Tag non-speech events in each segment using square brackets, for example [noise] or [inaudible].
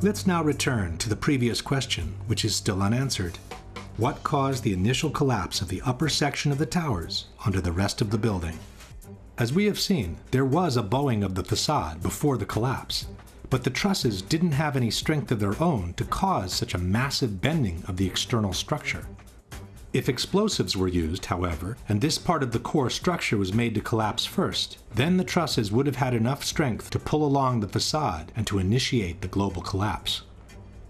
Let's now return to the previous question, which is still unanswered. What caused the initial collapse of the upper section of the towers onto the rest of the building? As we have seen, there was a bowing of the facade before the collapse, but the trusses didn't have any strength of their own to cause such a massive bending of the external structure. If explosives were used, however, and this part of the core structure was made to collapse first, then the trusses would have had enough strength to pull along the facade and to initiate the global collapse.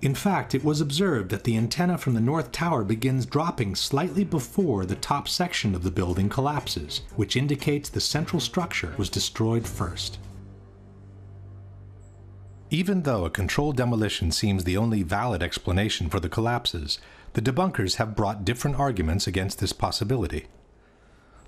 In fact, it was observed that the antenna from the North Tower begins dropping slightly before the top section of the building collapses, which indicates the central structure was destroyed first. Even though a controlled demolition seems the only valid explanation for the collapses, the debunkers have brought different arguments against this possibility.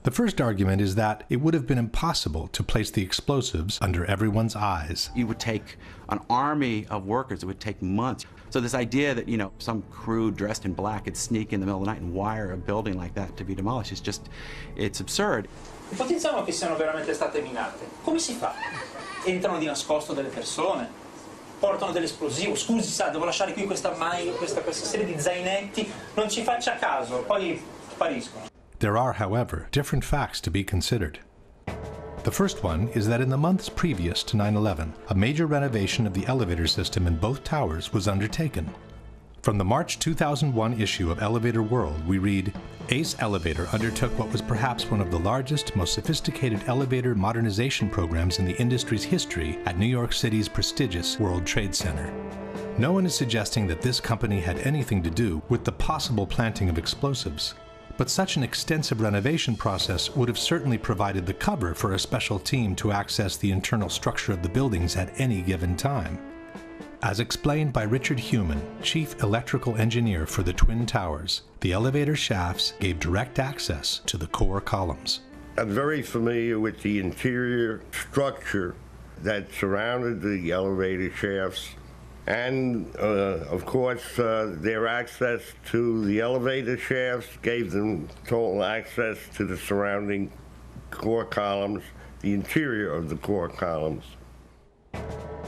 The first argument is that it would have been impossible to place the explosives under everyone's eyes. It would take an army of workers, it would take months. So this idea that, you know, some crew dressed in black could sneak in the middle of the night and wire a building like that to be demolished is just, it's absurd. Ipotizziamo che siano veramente state minate. Come si fa? Entrano di nascosto delle persone, portano dell'esplosivo. Scusi, sa, devo lasciare qui questa, mai, questa, questa serie di zainetti. Non ci faccia caso, poi spariscono. There are, however, different facts to be considered. The first one is that in the months previous to 9 11, a major renovation of the elevator system in both towers was undertaken. From the March 2001 issue of Elevator World, we read ACE Elevator undertook what was perhaps one of the largest, most sophisticated elevator modernization programs in the industry's history at New York City's prestigious World Trade Center. No one is suggesting that this company had anything to do with the possible planting of explosives but such an extensive renovation process would have certainly provided the cover for a special team to access the internal structure of the buildings at any given time. As explained by Richard Humenn, Chief Electrical Engineer for the Twin Towers, the elevator shafts gave direct access to the core columns. I'm very familiar with the interior structure that surrounded the elevator shafts and uh, of course, uh, their access to the elevator shafts gave them total access to the surrounding core columns, the interior of the core columns.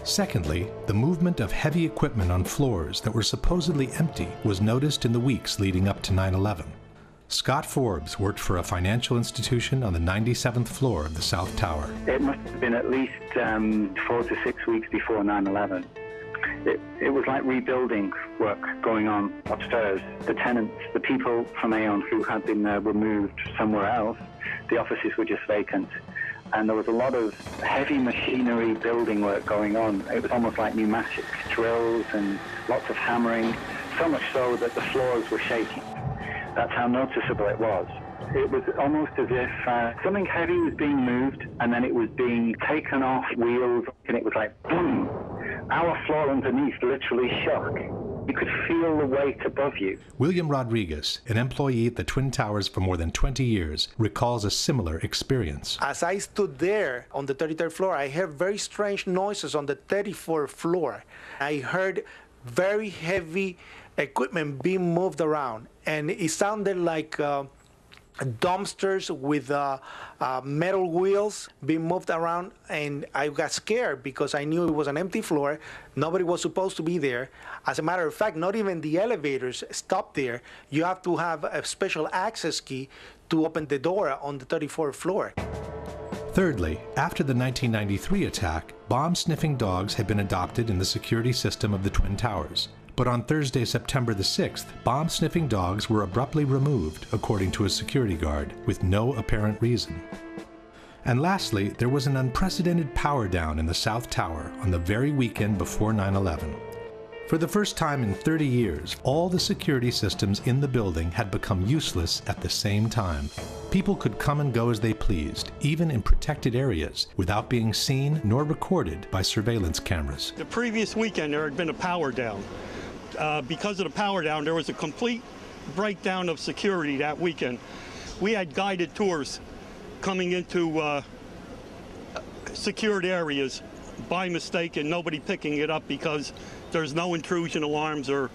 Secondly, the movement of heavy equipment on floors that were supposedly empty was noticed in the weeks leading up to 9 11. Scott Forbes worked for a financial institution on the 97th floor of the South Tower. It must have been at least um, four to six weeks before 9 11 it, it was like rebuilding work going on upstairs. The tenants, the people from Aon who had been uh, removed somewhere else, the offices were just vacant. And there was a lot of heavy machinery building work going on. It was almost like pneumatic drills and lots of hammering, so much so that the floors were shaking. That's how noticeable it was it was almost as if uh, something heavy was being moved and then it was being taken off wheels and it was like boom our floor underneath literally shook. You could feel the weight above you. William Rodriguez, an employee at the Twin Towers for more than 20 years, recalls a similar experience. As I stood there on the 33rd floor, I heard very strange noises on the 34th floor. I heard very heavy equipment being moved around, and it sounded like. Uh, dumpsters with uh, uh, metal wheels being moved around and i got scared because i knew it was an empty floor. Nobody was supposed to be there. As a matter of fact not even the elevators stop there. You have to have a special access key to open the door on the 34th floor. Thirdly, after the 1993 attack, bomb sniffing dogs had been adopted in the security system of the Twin Towers. But on Thursday, September the 6th, bomb sniffing dogs were abruptly removed, according to a security guard, with no apparent reason. And lastly, there was an unprecedented power down in the South Tower on the very weekend before 9 11. For the first time in 30 years, all the security systems in the building had become useless at the same time. People could come and go as they pleased, even in protected areas, without being seen nor recorded by surveillance cameras. The previous weekend, there had been a power down uh, because of the power down, there was a complete breakdown of security that weekend. We had guided tours coming into uh, secured areas by mistake and nobody picking it up because there's no intrusion alarms or,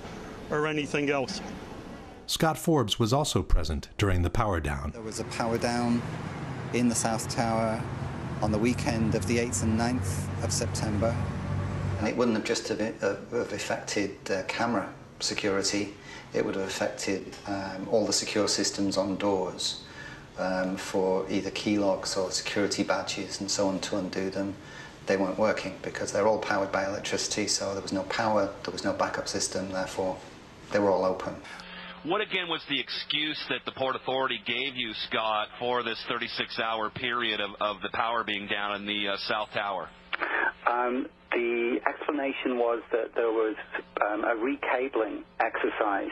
or anything else. Scott Forbes was also present during the power down. There was a power down in the South Tower on the weekend of the 8th and 9th of September. And it wouldn't have just have, have affected uh, camera security, it would have affected um, all the secure systems on doors um, for either key locks or security badges and so on to undo them. They weren't working because they're all powered by electricity, so there was no power, there was no backup system, therefore they were all open. What again was the excuse that the Port Authority gave you, Scott, for this 36 hour period of, of the power being down in the uh, South Tower? Um, the explanation was that there was um, a recabling exercise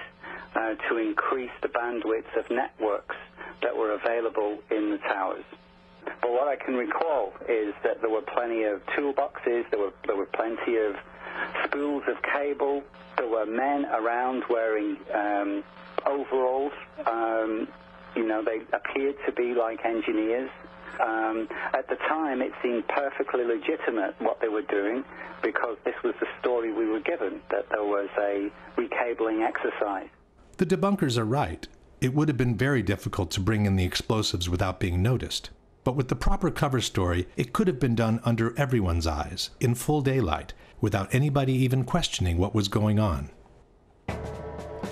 uh, to increase the bandwidth of networks that were available in the towers. But what I can recall is that there were plenty of toolboxes, there were, there were plenty of spools of cable, there were men around wearing um, overalls. Um, you know, they appeared to be like engineers. Um, at the time, it seemed perfectly legitimate what they were doing because this was the story we were given that there was a recabling exercise. The debunkers are right. It would have been very difficult to bring in the explosives without being noticed. But with the proper cover story, it could have been done under everyone's eyes, in full daylight, without anybody even questioning what was going on.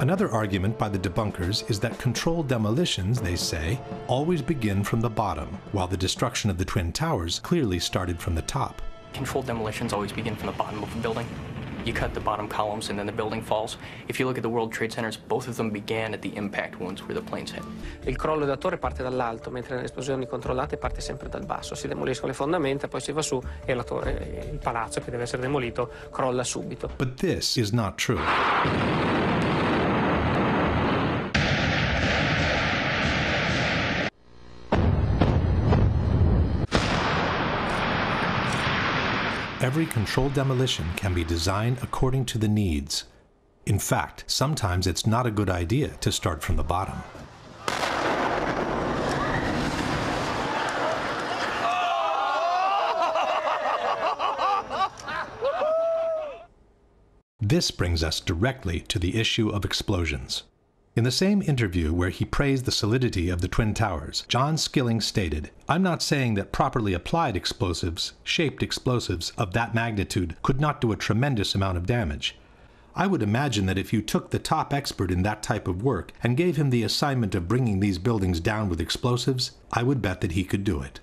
Another argument by the debunkers is that controlled demolitions, they say, always begin from the bottom, while the destruction of the Twin Towers clearly started from the top. Controlled demolitions always begin from the bottom of a building. You cut the bottom columns and then the building falls. If you look at the World Trade Centers, both of them began at the impact wounds where the planes hit. Il crollo da torre parte dall'alto, mentre nelle esplosioni controllate parte sempre dal basso. Si demoliscono le fondamenta, poi si va su e la torre, il palazzo che deve essere demolito crolla subito. But this is not true. Every controlled demolition can be designed according to the needs. In fact, sometimes it's not a good idea to start from the bottom. This brings us directly to the issue of explosions. In the same interview where he praised the solidity of the Twin Towers, John Skilling stated, I'm not saying that properly applied explosives, shaped explosives of that magnitude, could not do a tremendous amount of damage. I would imagine that if you took the top expert in that type of work and gave him the assignment of bringing these buildings down with explosives, I would bet that he could do it.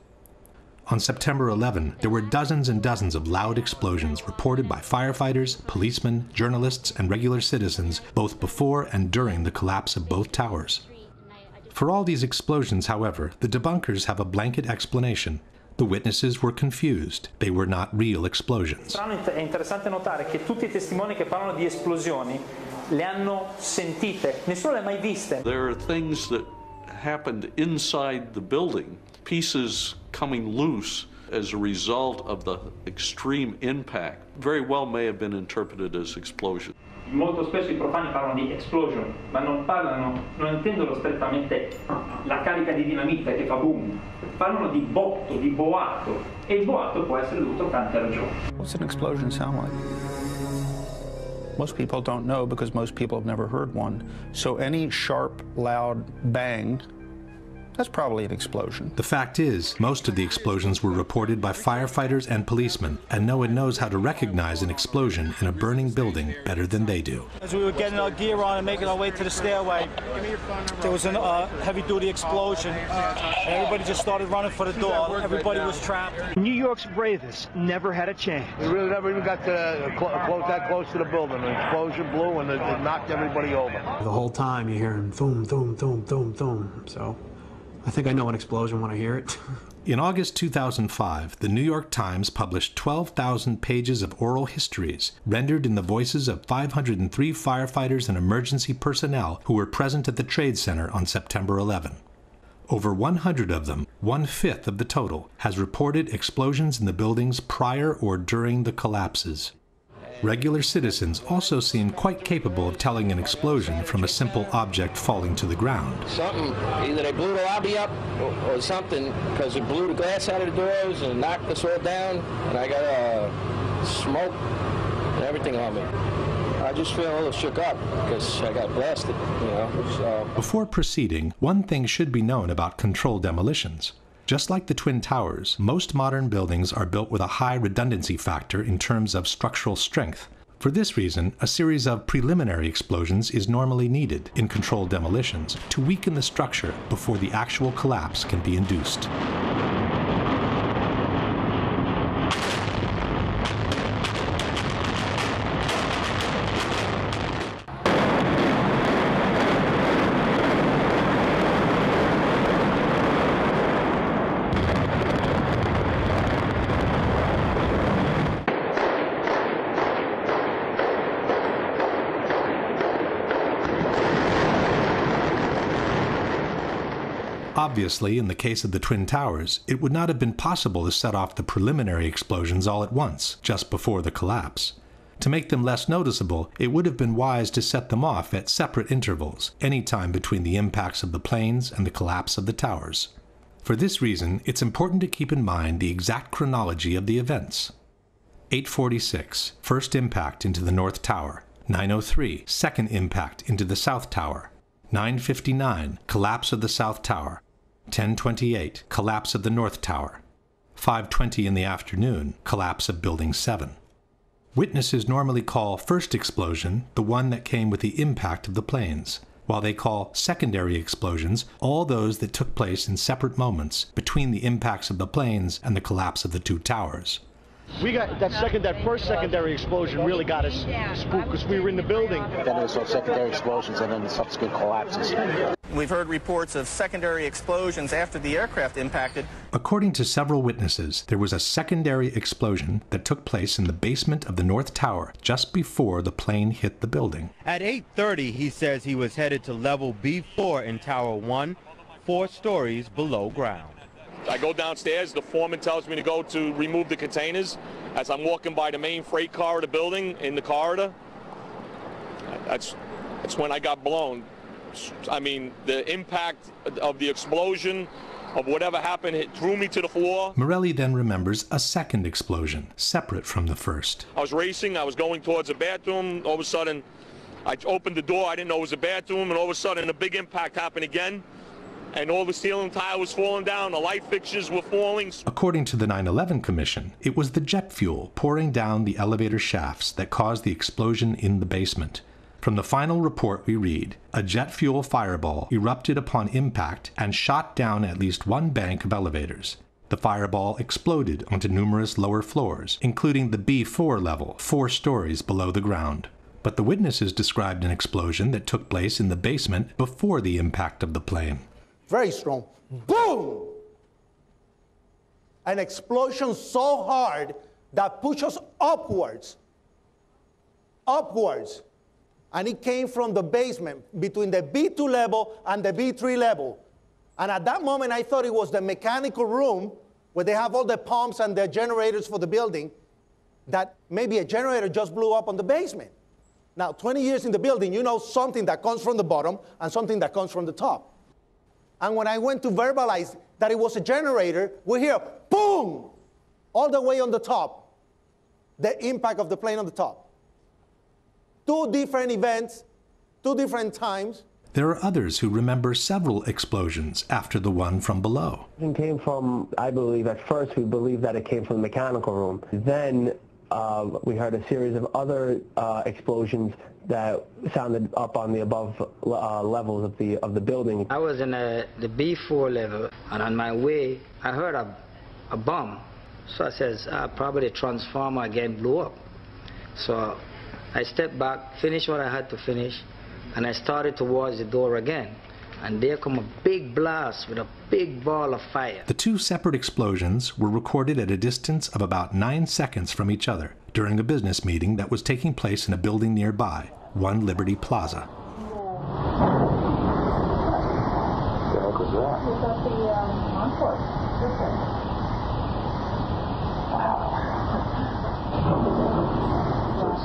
On September 11, there were dozens and dozens of loud explosions reported by firefighters, policemen, journalists, and regular citizens both before and during the collapse of both towers. For all these explosions, however, the debunkers have a blanket explanation. The witnesses were confused. They were not real explosions. È interessante notare che tutti i testimoni che parlano di esplosioni le hanno sentite, nessuno le ha mai viste. There are things that happened inside the building, pieces coming loose as a result of the extreme impact, very well may have been interpreted as explosion. Molto spesso i profani parlano di explosion, ma non parlano, non intendono strettamente la carica di dinamite che fa boom, parlano di botto, di boato, e il boato può essere dovuto a tante ragioni. What's an explosion sound like? Most people don't know because most people have never heard one. So any sharp, loud bang that's probably an explosion. The fact is, most of the explosions were reported by firefighters and policemen, and no one knows how to recognize an explosion in a burning building better than they do. As we were getting our gear on and making our way to the stairway, there was a uh, heavy-duty explosion. everybody just started running for the door. Everybody was trapped. New York's bravest never had a chance. We really never even got to cl close that close to the building. An explosion blew and it, it knocked everybody over. The whole time you're hearing boom, boom, boom, boom, boom. So I think I know an explosion when I hear it. [laughs] In August 2005, the New York Times published 12,000 pages of oral histories rendered in the voices of 503 firefighters and emergency personnel who were present at the Trade Center on September 11. Over 100 of them, one fifth of the total, has reported explosions in the buildings prior or during the collapses. Regular citizens also seem quite capable of telling an explosion from a simple object falling to the ground. Something, either they blew the lobby up or, or something, because it blew the glass out of the doors and knocked us all down, and I got uh, smoke and everything on me. I just feel a little shook up because I got blasted, you know. So. Before proceeding, one thing should be known about controlled demolitions. Just like the Twin Towers, most modern buildings are built with a high redundancy factor in terms of structural strength. For this reason, a series of preliminary explosions is normally needed in controlled demolitions to weaken the structure before the actual collapse can be induced. Obviously, in the case of the Twin Towers, it would not have been possible to set off the preliminary explosions all at once, just before the collapse. To make them less noticeable, it would have been wise to set them off at separate intervals, any time between the impacts of the planes and the collapse of the towers. For this reason, it's important to keep in mind the exact chronology of the events. 846, first impact into the North Tower. 903, second impact into the South Tower. 959, collapse of the South Tower. 1028, collapse of the North Tower. 520 in the afternoon, collapse of Building 7. Witnesses normally call first explosion the one that came with the impact of the planes, while they call secondary explosions all those that took place in separate moments between the impacts of the planes and the collapse of the two towers. We got that second, that first secondary explosion really got us spooked because we were in the building. Then there was secondary explosions and then the subsequent collapses. We've heard reports of secondary explosions after the aircraft impacted. According to several witnesses, there was a secondary explosion that took place in the basement of the North Tower just before the plane hit the building. At 8:30, he says he was headed to level B4 in Tower 1, 4 stories below ground. I go downstairs, the foreman tells me to go to remove the containers. As I'm walking by the main freight car of the building in the corridor, that's, that's when I got blown. I mean, the impact of the explosion, of whatever happened, it threw me to the floor. Morelli then remembers a second explosion, separate from the first. I was racing, I was going towards the bathroom. All of a sudden, I opened the door, I didn't know it was a bathroom, and all of a sudden a big impact happened again and all the ceiling tile was falling down, the light fixtures were falling. According to the 9 11 Commission, it was the jet fuel pouring down the elevator shafts that caused the explosion in the basement. From the final report, we read a jet fuel fireball erupted upon impact and shot down at least one bank of elevators. The fireball exploded onto numerous lower floors, including the B4 level, four stories below the ground. But the witnesses described an explosion that took place in the basement before the impact of the plane very strong. Boom! An explosion so hard that pushed us upwards. Upwards. And it came from the basement between the B2 level and the B3 level. And at that moment, I thought it was the mechanical room where they have all the pumps and the generators for the building, that maybe a generator just blew up on the basement. Now, 20 years in the building, you know something that comes from the bottom and something that comes from the top. And when I went to verbalize that it was a generator, we hear boom, all the way on the top, the impact of the plane on the top. Two different events, two different times. There are others who remember several explosions after the one from below. It came from, I believe, at first we believed that it came from the mechanical room. Then uh, we heard a series of other uh, explosions that sounded up on the above uh, levels of the of the building. I was in a, the B4 level, and on my way, I heard a, a bomb. So I says, ah, probably the transformer again blew up. So I stepped back, finished what I had to finish, and I started towards the door again. And there come a big blast with a big ball of fire. The two separate explosions were recorded at a distance of about nine seconds from each other during a business meeting that was taking place in a building nearby. One Liberty Plaza.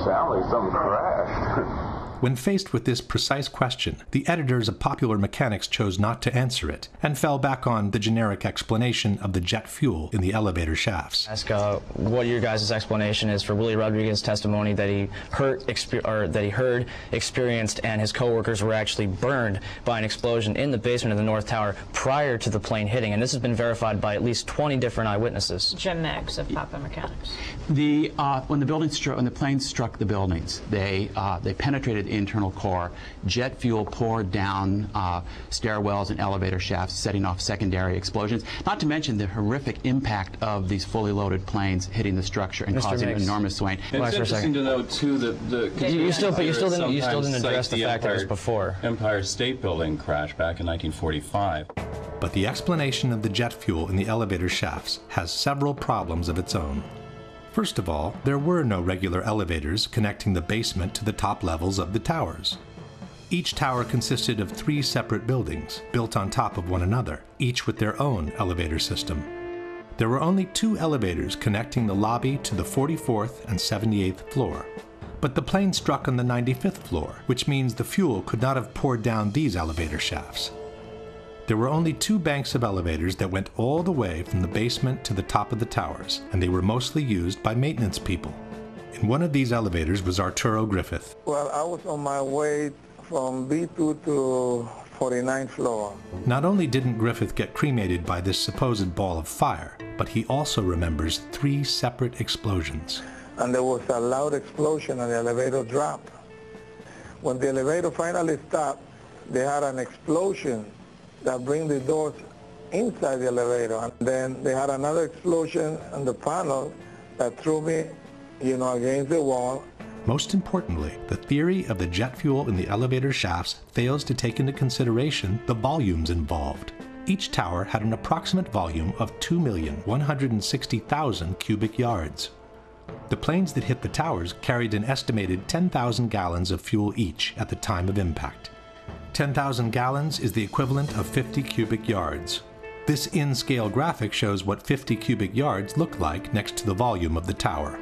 Sound like something crashed. [laughs] When faced with this precise question, the editors of Popular Mechanics chose not to answer it and fell back on the generic explanation of the jet fuel in the elevator shafts. Ask uh, what your guys' explanation is for Willie Rodriguez's testimony that he heard, or that he heard, experienced, and his coworkers were actually burned by an explosion in the basement of the North Tower prior to the plane hitting, and this has been verified by at least 20 different eyewitnesses. Jim Meigs of Popular Mechanics. The uh, when the building struck, when the plane struck the buildings, they uh, they penetrated the internal core. Jet fuel poured down uh, stairwells and elevator shafts, setting off secondary explosions. Not to mention the horrific impact of these fully loaded planes hitting the structure and Mr. causing Meigs. enormous swaying. It's interesting to note too that the You- you still- but you still didn't- you still didn't address cite the fact that it was before. Empire State Building crash back in 1945. But the explanation of the jet fuel in the elevator shafts has several problems of its own. First of all, there were no regular elevators connecting the basement to the top levels of the towers. Each tower consisted of three separate buildings, built on top of one another, each with their own elevator system. There were only two elevators connecting the lobby to the 44th and 78th floor. But the plane struck on the 95th floor, which means the fuel could not have poured down these elevator shafts. There were only two banks of elevators that went all the way from the basement to the top of the towers, and they were mostly used by maintenance people. In one of these elevators was Arturo Griffith. Well, I was on my way from B2 to 49th floor. Not only didn't Griffith get cremated by this supposed ball of fire, but he also remembers three separate explosions. and there was a loud explosion and the elevator dropped. When the elevator finally stopped, they had an explosion that bring the doors inside the elevator. And then they had another explosion on the panel that threw me, you know, against the wall. Most importantly, the theory of the jet fuel in the elevator shafts fails to take into consideration the volumes involved. Each tower had an approximate volume of 2,160,000 cubic yards. The planes that hit the towers carried an estimated 10,000 gallons of fuel each at the time of impact. 10,000 gallons is the equivalent of 50 cubic yards. This in-scale graphic shows what 50 cubic yards look like next to the volume of the tower.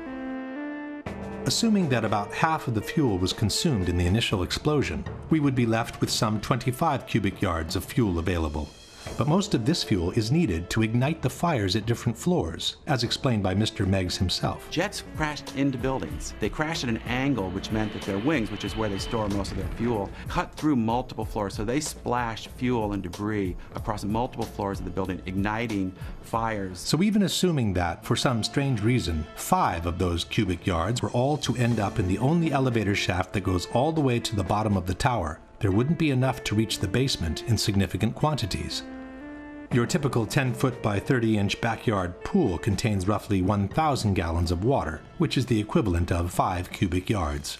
Assuming that about half of the fuel was consumed in the initial explosion, we would be left with some 25 cubic yards of fuel available. But most of this fuel is needed to ignite the fires at different floors, as explained by Mr. Meigs himself. Jets crashed into buildings. They crashed at an angle, which meant that their wings, which is where they store most of their fuel, cut through multiple floors. So they splashed fuel and debris across multiple floors of the building, igniting fires. So even assuming that, for some strange reason, five of those cubic yards were all to end up in the only elevator shaft that goes all the way to the bottom of the tower, there wouldn't be enough to reach the basement in significant quantities. Your typical 10 foot by 30 inch backyard pool contains roughly 1,000 gallons of water, which is the equivalent of 5 cubic yards.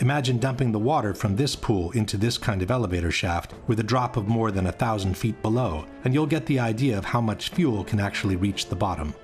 Imagine dumping the water from this pool into this kind of elevator shaft with a drop of more than a thousand feet below, and you'll get the idea of how much fuel can actually reach the bottom.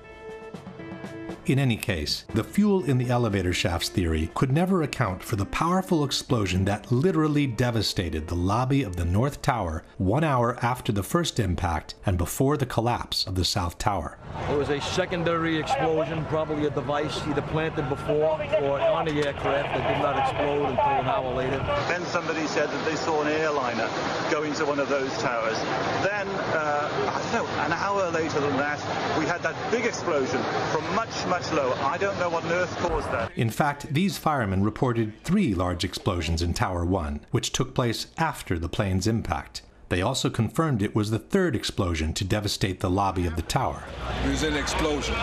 In any case, the fuel in the elevator shafts theory could never account for the powerful explosion that literally devastated the lobby of the North Tower one hour after the first impact and before the collapse of the South Tower. There was a secondary explosion, probably a device either planted before or on the aircraft that did not explode until an hour later. Then somebody said that they saw an airliner go into one of those towers. Then, uh, I don't know, an hour later than that, we had that big explosion from much, much lower. I don't know what on earth caused that. In fact, these firemen reported three large explosions in Tower 1, which took place after the plane's impact. They also confirmed it was the third explosion to devastate the lobby of the tower. We was in explosion.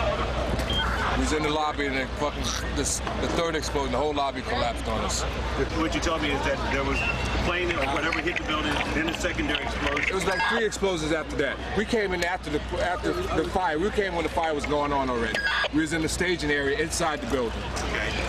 We was in the lobby and the, fucking, this, the third explosion, the whole lobby collapsed on us. What you told me is that there was a plane or whatever hit the building, then a secondary explosion. It was like three explosions after that. We came in after the after the fire. We came when the fire was going on already. We was in the staging area inside the building,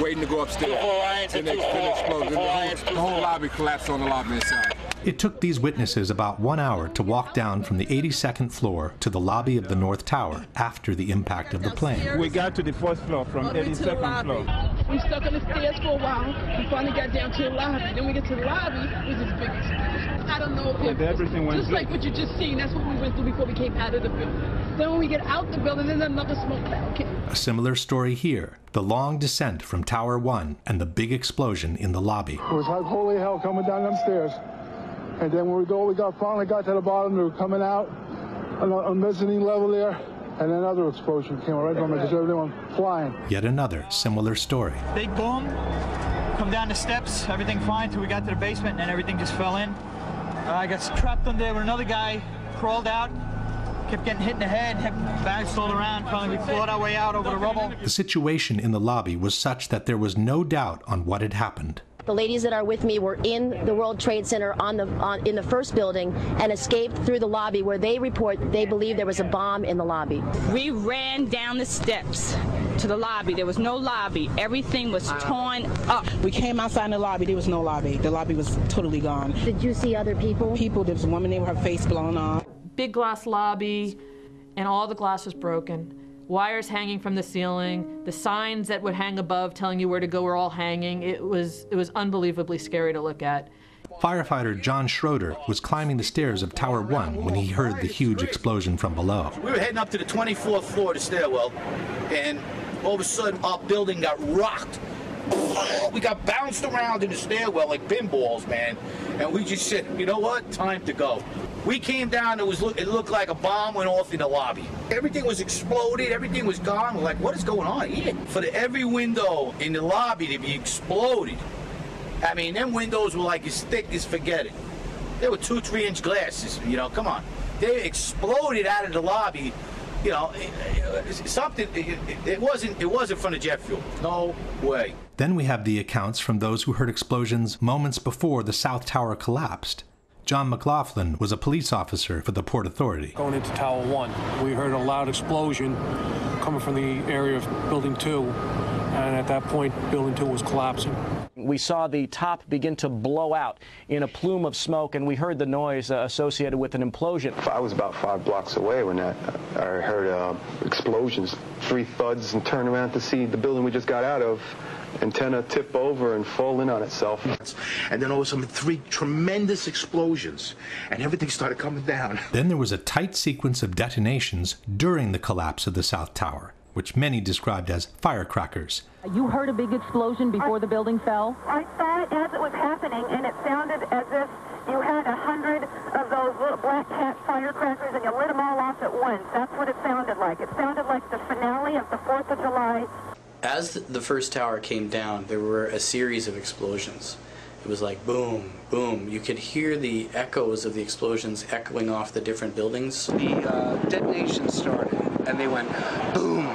waiting to go upstairs. Then they, then they exploded. The whole, the whole lobby collapsed on the lobby inside. It took these witnesses about one hour to walk down from the 82nd floor to the lobby of the North Tower after the impact of the plane. We got to the first floor from All the way to the 82nd floor. We stuck on the stairs for a while. We finally got down to the lobby. Then we get to the lobby, it was this big explosion. I don't know. If Like everything went just through. like what you just seen. That's what we went through before we came out of the building. Then when we get out the building, then another smoke cloud came. A similar story here the long descent from Tower 1 and the big explosion in the lobby. It was like holy hell coming down them stairs. And then when we go, we got finally got to the bottom. We were coming out on the on mezzanine level there, and another explosion came right from it. Just everyone flying. Yet another similar story. Big boom, come down the steps, everything fine till we got to the basement, and then everything just fell in. Uh, I got trapped on there with another guy, crawled out, kept getting hit in the head, kept bounced all around. Finally, we clawed our way out over the rubble. The situation in the lobby was such that there was no doubt on what had happened. The ladies that are with me were in the World Trade Center on the on, in the first building and escaped through the lobby where they report they believe there was a bomb in the lobby. We ran down the steps to the lobby. There was no lobby. Everything was torn up. We came outside in the lobby. There was no lobby. The lobby was totally gone. Did you see other people? People. There was a woman there with her face blown off. Big glass lobby, and all the glass was broken. Wires hanging from the ceiling, the signs that would hang above telling you where to go were all hanging. It was it was unbelievably scary to look at. Firefighter John Schroeder was climbing the stairs of Tower 1 when he heard the huge explosion from below. We were heading up to the 24th floor of the stairwell, and all of a sudden our building got rocked. We got bounced around in the stairwell like pinballs, man. And we just said, you know what? Time to go. We came down, it was it looked like a bomb went off in the lobby. Everything was exploded, everything was gone. We're like, what is going on here? For the, every window in the lobby to be exploded. I mean, them windows were like as thick as forget it. They were two, three inch glasses, you know, come on. They exploded out of the lobby. You know, it- it- something, it, it- it wasn't, it wasn't from the jet fuel. No way. Then we have the accounts from those who heard explosions moments before the South Tower collapsed. John McLaughlin was a police officer for the Port Authority. Going into Tower 1, we heard a loud explosion coming from the area of Building 2, and at that point, Building 2 was collapsing. We saw the top begin to blow out in a plume of smoke, and we heard the noise uh, associated with an implosion. I was about five blocks away when that I heard uh, explosions, three thuds, and turned around to see the building we just got out of antenna tip over and fall in on itself. And then all of a sudden, three tremendous explosions, and everything started coming down. [laughs] Then there was a tight sequence of detonations during the collapse of the South Tower, which many described as firecrackers. You heard a big explosion before the building fell? I saw it as it was happening, and it sounded as if you had a hundred of those little black cat firecrackers and you lit them all off at once. That's what it sounded like. It sounded like the finale of the 4th of July. As the first tower came down, there were a series of explosions. It was like boom, boom. You could hear the echoes of the explosions echoing off the different buildings. The uh, detonation started, and they went boom,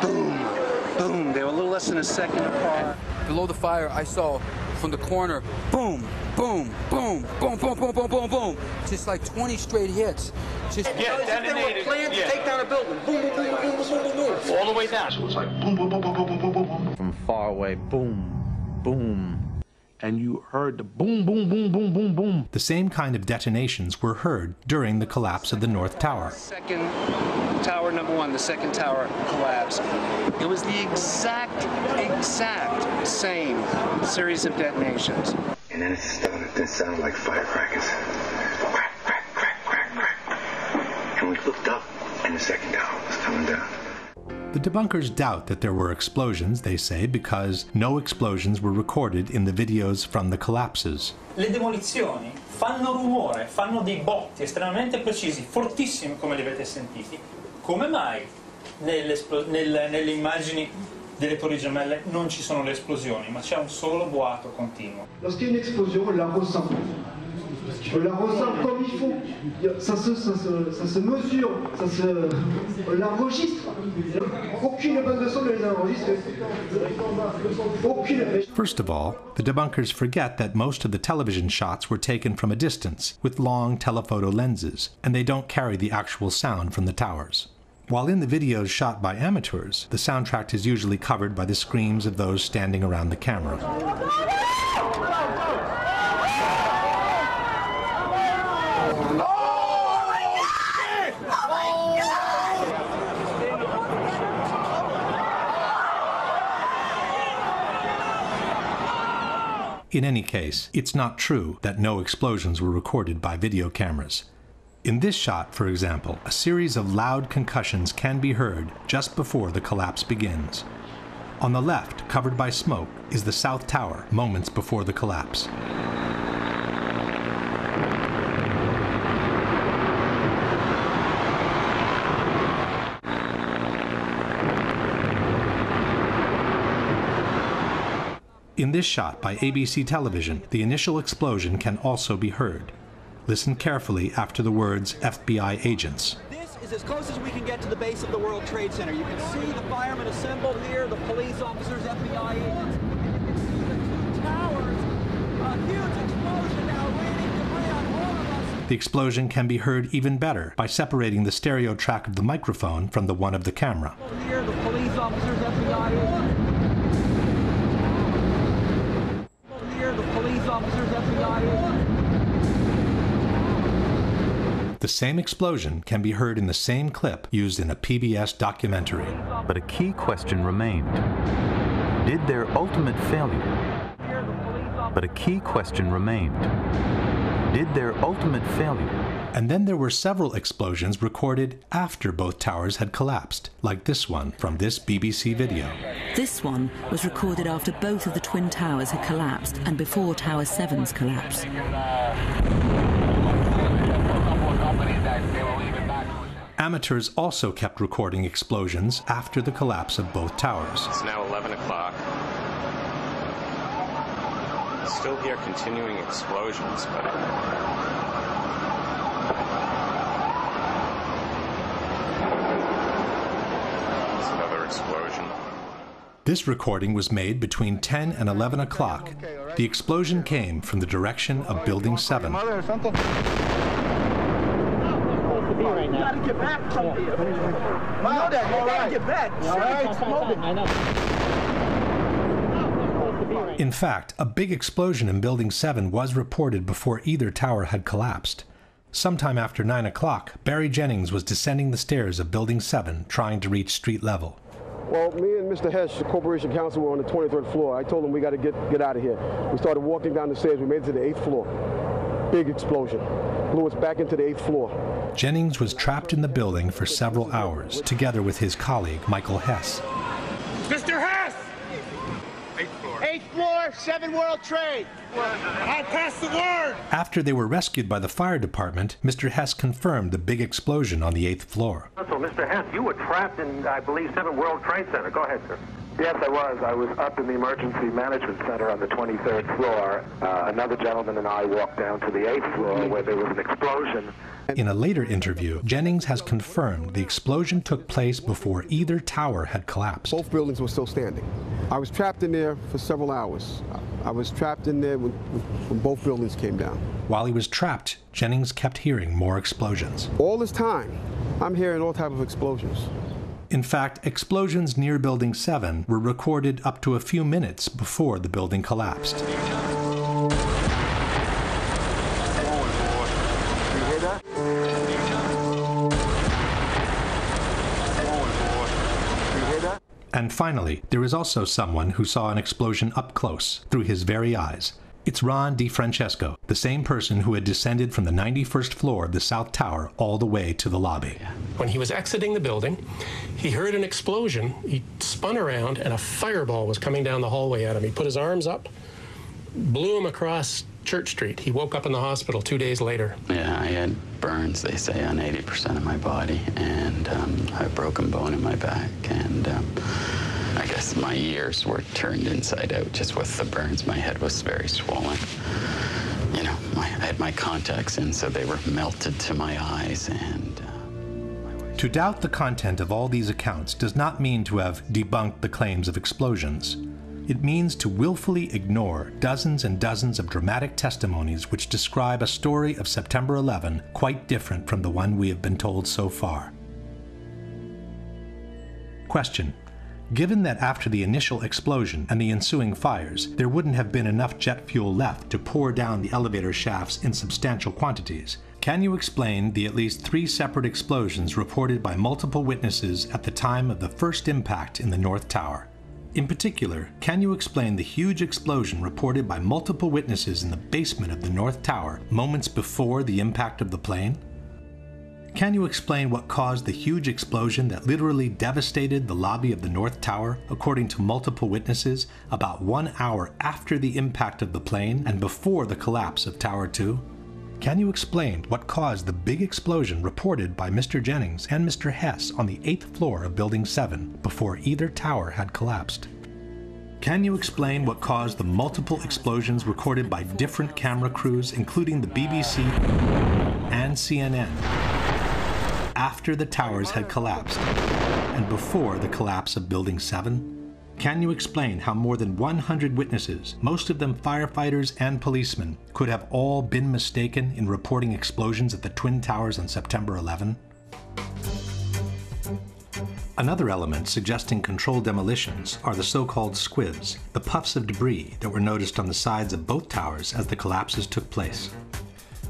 boom, boom. They were a little less than a second apart. Below the fire, I saw from the corner, boom, boom, boom, boom, boom, boom, boom, boom, boom. Just like 20 straight hits. Just Yeah, detonated. planned to Yeah. take down a building. Boom, boom, boom, boom, boom, boom, boom, boom. All the way down. So it was like boom, boom, boom, boom, boom, boom, boom, boom, boom. From far away, boom, boom. And you heard the boom, boom, boom, boom, boom, boom. The same kind of detonations were heard during the collapse of the North Tower. Second tower number one, the second tower collapsed. It was the exact, exact same series of detonations. And then it started to sound like firecrackers. Crack, crack, crack, crack, crack. And we looked up, and the second tower was coming down. The debunkers doubt that there were explosions, they say, because no explosions were recorded in the videos from the collapses. Le demolizioni fanno rumore, fanno dei botti estremamente precisi, fortissimi come li avete sentiti. Come mai nelle, esplo- nel- nelle immagini delle torri gemelle non ci sono le esplosioni, ma c'è un solo boato continuo? Lorsqu'il y a une explosion, on la ressent. On la ressent comme il faut. Ça se, ça se, ça se mesure, ça se, on l'enregistre. Aucune bande de son ne les enregistre. Aucune. First of all, the debunkers forget that most of the television shots were taken from a distance with long telephoto lenses, and they don't carry the actual sound from the towers. While in the videos shot by amateurs, the soundtrack is usually covered by the screams of those standing around the camera. In any case, it's not true that no explosions were recorded by video cameras. In this shot, for example, a series of loud concussions can be heard just before the collapse begins. On the left, covered by smoke, is the South Tower moments before the collapse. In this shot by ABC television, the initial explosion can also be heard. Listen carefully after the words FBI agents. This is as close as we can get to the base of the World Trade Center. You can see the firemen assembled here, the police officers, FBI agents. The towers, a huge explosion now raining debris on all of us. The explosion can be heard even better by separating the stereo track of the microphone from the one of the camera. Here, the police officers, FBI agents. Here, the police officers, FBI agents. The same explosion can be heard in the same clip used in a PBS documentary. But a key question remained. Did their ultimate failure? But a key question remained. Did their ultimate failure? And then there were several explosions recorded after both towers had collapsed, like this one from this BBC video. This one was recorded after both of the Twin Towers had collapsed and before Tower 7's collapse. Amateurs also kept recording explosions after the collapse of both towers. It's now 11 o'clock. Still hear continuing explosions, but another explosion. This recording was made between 10 and 11 o'clock. The explosion came from the direction of Building 7. You gotta get back from here. You know that. You gotta get back. All right. Smoking. In fact, a big explosion in Building 7 was reported before either tower had collapsed. Sometime after 9 o'clock, Barry Jennings was descending the stairs of Building 7 trying to reach street level. Well, me and Mr. Hess, the corporation counsel, were on the 23rd floor. I told him we got to get get out of here. We started walking down the stairs. We made it to the eighth floor. Big explosion. Blew us back into the eighth floor. Jennings was trapped in the building for several hours, together with his colleague, Michael Hess. Mr. Hess! Eighth floor. Eighth floor, seven World Trade. I passed the word. After they were rescued by the fire department, Mr. Hess confirmed the big explosion on the eighth floor. So, Mr. Hess, you were trapped in, I believe, 7 World Trade Center. Go ahead, sir. Yes, I was. I was up in the emergency management center on the 23rd floor. Uh, another gentleman and I walked down to the 8th floor where there was an explosion. In a later interview, Jennings has confirmed the explosion took place before either tower had collapsed. Both buildings were still standing. I was trapped in there for several hours. I was trapped in there when, when both buildings came down. While he was trapped, Jennings kept hearing more explosions. All this time, I'm hearing all type of explosions. In fact, explosions near Building 7 were recorded up to a few minutes before the building collapsed. And finally, there is also someone who saw an explosion up close, through his very eyes. It's Ron DiFrancesco, the same person who had descended from the 91st floor of the South Tower all the way to the lobby. When he was exiting the building, he heard an explosion. He spun around, and a fireball was coming down the hallway at him. He put his arms up, blew him across Church Street. He woke up in the hospital two days later. Yeah, I had burns, they say, on 80% of my body, and um, I had a broken bone in my back, and um, I guess my ears were turned inside out just with the burns. My head was very swollen. You know, my, I had my contacts in, so they were melted to my eyes, and uh, To doubt the content of all these accounts does not mean to have debunked the claims of explosions. It means to willfully ignore dozens and dozens of dramatic testimonies which describe a story of September 11 quite different from the one we have been told so far. Question. Given that after the initial explosion and the ensuing fires, there wouldn't have been enough jet fuel left to pour down the elevator shafts in substantial quantities, can you explain the at least three separate explosions reported by multiple witnesses at the time of the first impact in the North Tower? In particular, can you explain the huge explosion reported by multiple witnesses in the basement of the North Tower moments before the impact of the plane? Can you explain what caused the huge explosion that literally devastated the lobby of the North Tower, according to multiple witnesses, about one hour after the impact of the plane and before the collapse of Tower 2? Can you explain what caused the big explosion reported by Mr. Jennings and Mr. Hess on the 8th floor of Building 7 before either tower had collapsed? Can you explain what caused the multiple explosions recorded by different camera crews, including the BBC and CNN, after the towers had collapsed and before the collapse of Building 7? Can you explain how more than 100 witnesses, most of them firefighters and policemen, could have all been mistaken in reporting explosions at the Twin Towers on September 11? Another element suggesting controlled demolitions are the so-called squibs, the puffs of debris that were noticed on the sides of both towers as the collapses took place.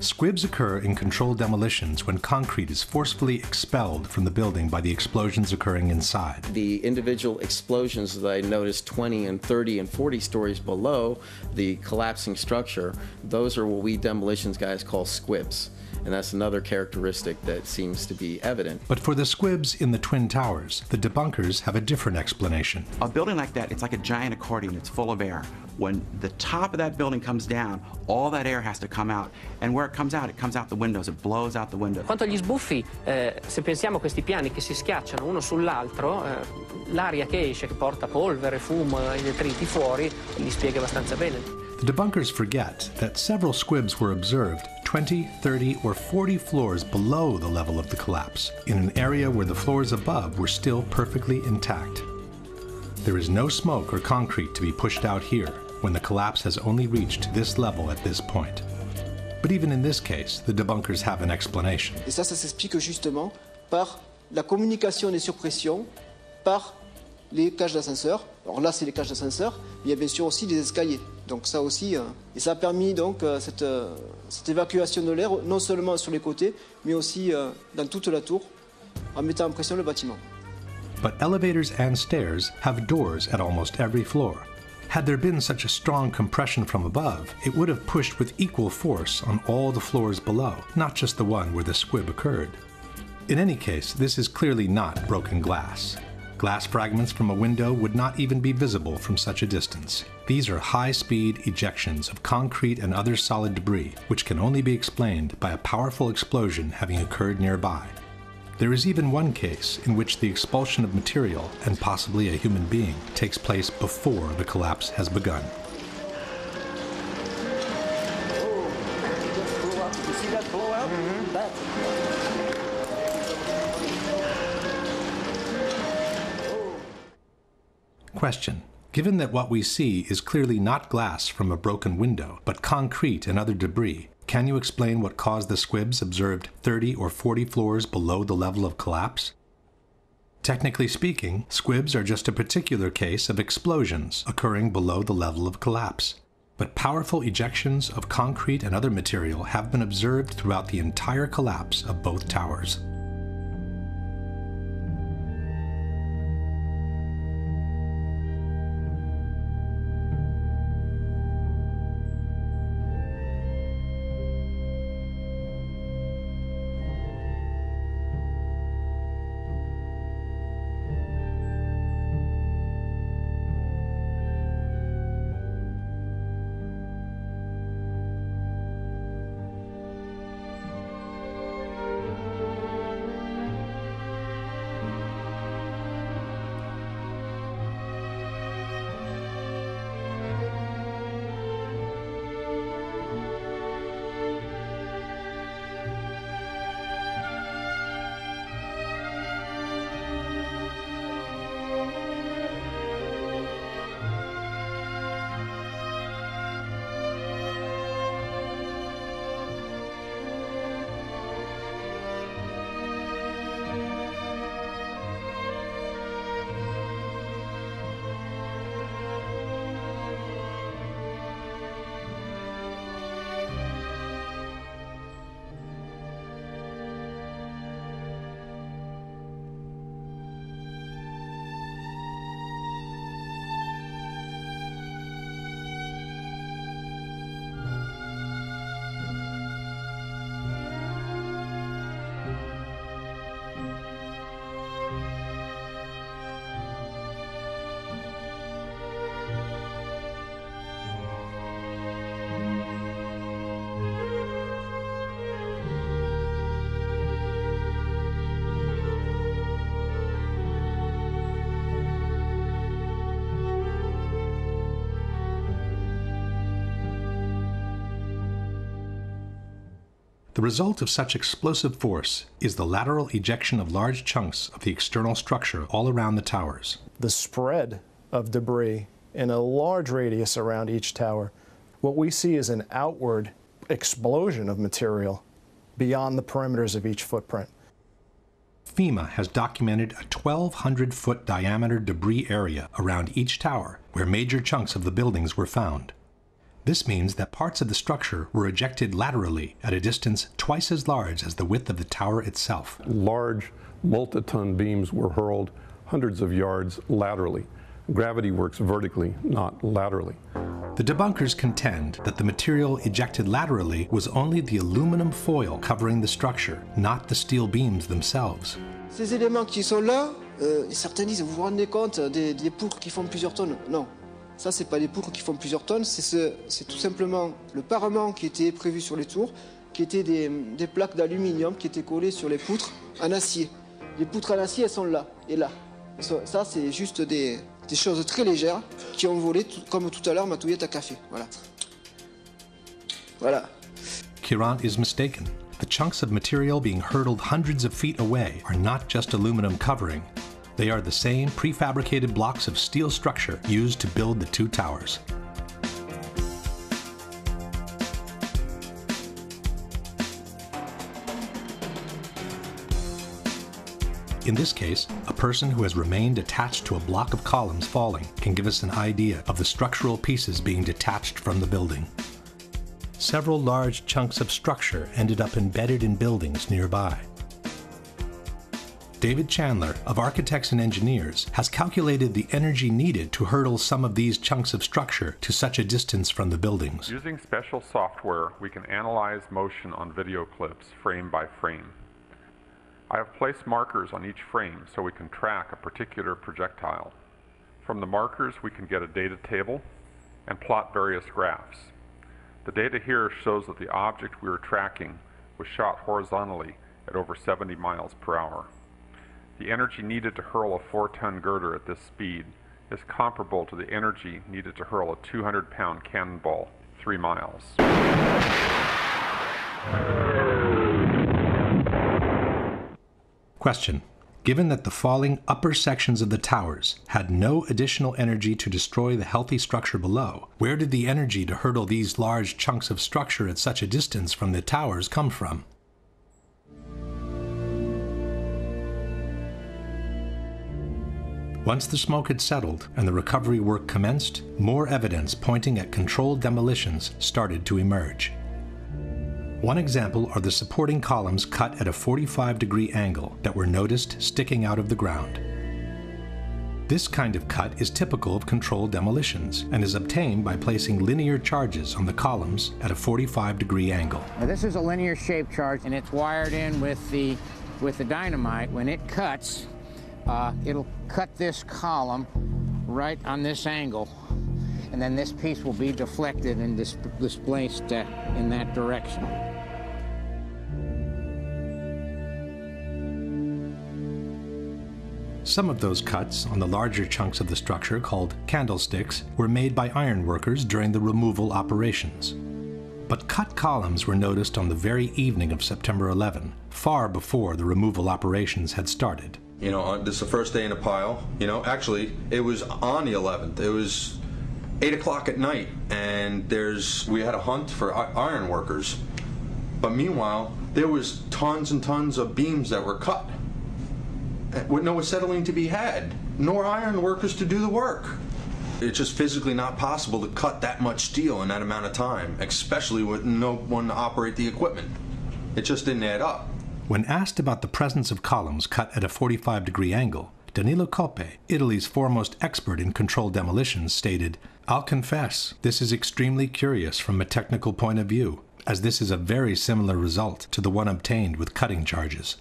Squibs occur in controlled demolitions when concrete is forcefully expelled from the building by the explosions occurring inside. The individual explosions that I noticed 20 and 30 and 40 stories below the collapsing structure, those are what we demolitions guys call squibs. And that's another characteristic that seems to be evident. But for the squibs in the Twin Towers, the debunkers have a different explanation. A building like that, it's like a giant accordion, it's full of air. When the top of that building comes down, all that air has to come out. And where it comes out, it comes out the windows, it blows out the windows. Quanto agli sbuffi, eh, se pensiamo a questi piani che si schiacciano uno sull'altro, eh, l'aria che esce, che porta polvere, fumo e detriti fuori, li spiega abbastanza bene. The debunkers forget that several squibs were observed 20, 30, or 40 floors below the level of the collapse, in an area where the floors above were still perfectly intact. There is no smoke or concrete to be pushed out here when the collapse has only reached this level at this point. But even in this case, the debunkers have an explanation. Et ça, ça s'explique justement par la communication des surpressions par les cages d'ascenseur. Alors là, c'est les cages d'ascenseur, mais il y a bien sûr aussi des escaliers. Donc ça aussi, euh, et ça a permis donc euh, cette, euh, cette, évacuation de l'air, non seulement sur les côtés, mais aussi euh, dans toute la tour, en mettant en pression le bâtiment. But elevators and stairs have doors at almost every floor. Had there been such a strong compression from above, it would have pushed with equal force on all the floors below, not just the one where the squib occurred. In any case, this is clearly not broken glass. Glass fragments from a window would not even be visible from such a distance. These are high-speed ejections of concrete and other solid debris, which can only be explained by a powerful explosion having occurred nearby. There is even one case in which the expulsion of material, and possibly a human being, takes place before the collapse has begun. Question. Given that what we see is clearly not glass from a broken window, but concrete and other debris, can you explain what caused the squibs observed 30 or 40 floors below the level of collapse? Technically speaking, squibs are just a particular case of explosions occurring below the level of collapse. But powerful ejections of concrete and other material have been observed throughout the entire collapse of both towers. The result of such explosive force is the lateral ejection of large chunks of the external structure all around the towers. The spread of debris in a large radius around each tower, what we see is an outward explosion of material beyond the perimeters of each footprint. FEMA has documented a 1,200 foot diameter debris area around each tower where major chunks of the buildings were found. This means that parts of the structure were ejected laterally at a distance twice as large as the width of the tower itself. Large multi-ton beams were hurled hundreds of yards laterally. Gravity works vertically, not laterally. The debunkers contend that the material ejected laterally was only the aluminum foil covering the structure, not the steel beams themselves. Ces éléments qui sont là, euh, certains disent, vous vous rendez compte euh, des, des poutres qui font plusieurs tonnes Non, ça, c'est pas des poutres qui font plusieurs tonnes, c'est tout simplement le parement qui était prévu sur les tours, qui étaient des, plaques d'aluminium qui étaient collées sur les poutres en acier. Les poutres en acier, elles sont là et là. Ça, c'est juste des, choses très légères qui ont volé, comme tout à l'heure ma touillette à café. Voilà. Voilà. Kiran is mistaken. The chunks of material being hurtled hundreds of feet away are not just aluminum covering, they are the same prefabricated blocks of steel structure used to build the two towers. In this case, a person who has remained attached to a block of columns falling can give us an idea of the structural pieces being detached from the building. Several large chunks of structure ended up embedded in buildings nearby. David Chandler of Architects and Engineers has calculated the energy needed to hurtle some of these chunks of structure to such a distance from the buildings. Using special software, we can analyze motion on video clips frame by frame. I have placed markers on each frame so we can track a particular projectile. From the markers, we can get a data table and plot various graphs. The data here shows that the object we were tracking was shot horizontally at over 70 miles per hour. The energy needed to hurl a 4-ton girder at this speed is comparable to the energy needed to hurl a 200-pound cannonball 3 miles. Question. Given that the falling upper sections of the towers had no additional energy to destroy the healthy structure below, where did the energy to hurtle these large chunks of structure at such a distance from the towers come from? Once the smoke had settled and the recovery work commenced, more evidence pointing at controlled demolitions started to emerge. One example are the supporting columns cut at a 45 degree angle that were noticed sticking out of the ground. This kind of cut is typical of controlled demolitions and is obtained by placing linear charges on the columns at a 45 degree angle. Now this is a linear shaped charge and it's wired in with the with the dynamite. When it cuts, uh, it'll cut this column right on this angle and then this piece will be deflected and dis displaced uh, in that direction. Some of those cuts on the larger chunks of the structure, called candlesticks, were made by ironworkers during the removal operations. But cut columns were noticed on the very evening of September 11, far before the removal operations had started. You know, this is the first day in a pile. You know, actually, it was on the 11th. It was 8 o'clock at night, and there's we had a hunt for iron workers. But meanwhile, there was tons and tons of beams that were cut eh, with no acetylene to be had, nor iron workers to do the work. It's just physically not possible to cut that much steel in that amount of time, especially with no one to operate the equipment. It just didn't add up. When asked about the presence of columns cut at a 45 degree angle, Danilo Coppe, Italy's foremost expert in controlled demolitions, stated, I'll confess, this is extremely curious from a technical point of view, as this is a very similar result to the one obtained with cutting charges.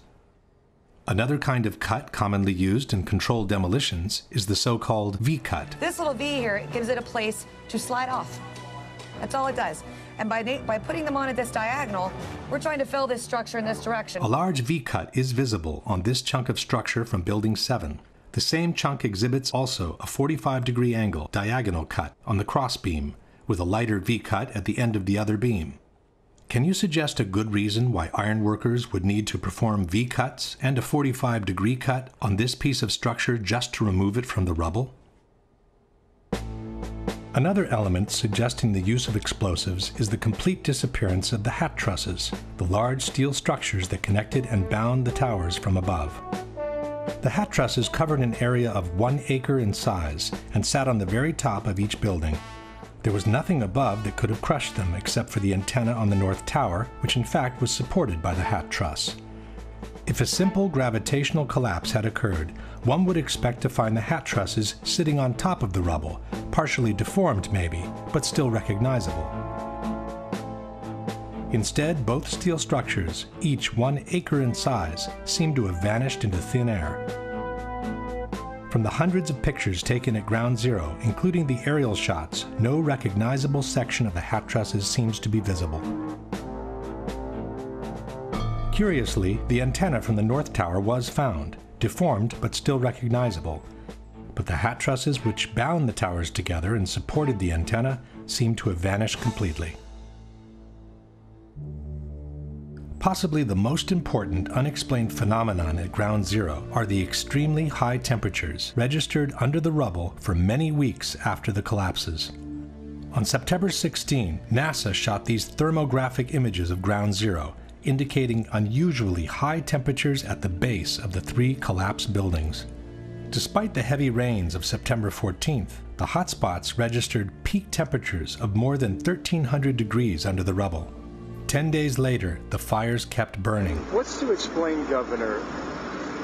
Another kind of cut commonly used in controlled demolitions is the so-called V-cut. This little V here gives it a place to slide off. That's all it does. And by, by putting them on at this diagonal, we're trying to fill this structure in this direction. A large V-cut is visible on this chunk of structure from Building 7. The same chunk exhibits also a 45 degree angle diagonal cut on the cross beam with a lighter V-cut at the end of the other beam. Can you suggest a good reason why ironworkers would need to perform V cuts and a 45 degree cut on this piece of structure just to remove it from the rubble? Another element suggesting the use of explosives is the complete disappearance of the hat trusses, the large steel structures that connected and bound the towers from above. The hat trusses covered an area of one acre in size and sat on the very top of each building. There was nothing above that could have crushed them except for the antenna on the north tower, which in fact was supported by the hat truss. If a simple gravitational collapse had occurred, one would expect to find the hat trusses sitting on top of the rubble, partially deformed maybe, but still recognizable. Instead, both steel structures, each one acre in size, seem to have vanished into thin air. From the hundreds of pictures taken at ground zero, including the aerial shots, no recognizable section of the hat trusses seems to be visible. Curiously, the antenna from the north tower was found, deformed but still recognizable. But the hat trusses which bound the towers together and supported the antenna seemed to have vanished completely. Possibly the most important unexplained phenomenon at Ground Zero are the extremely high temperatures registered under the rubble for many weeks after the collapses. On September 16, NASA shot these thermographic images of Ground Zero indicating unusually high temperatures at the base of the three collapsed buildings. Despite the heavy rains of September 14th, the hotspots registered peak temperatures of more than 1300 degrees under the rubble. Ten days later, the fires kept burning. What's to explain, Governor,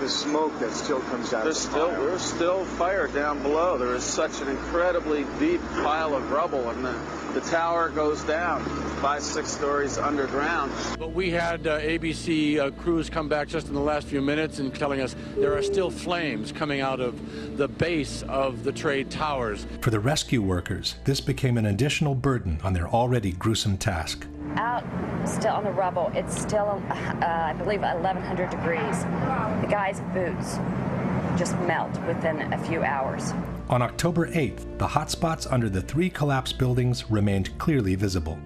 the smoke that still comes out There's of the still, fire? There's still fire down below. There is such an incredibly deep pile of rubble, and the, the tower goes down five, six stories underground. But we had uh, ABC uh, crews come back just in the last few minutes and telling us there are still flames coming out of the base of the trade towers. For the rescue workers, this became an additional burden on their already gruesome task. Out still on the rubble, it's still, uh, I believe, 1100 degrees. The guy's boots just melt within a few hours. On October 8th, the hotspots under the three collapsed buildings remained clearly visible.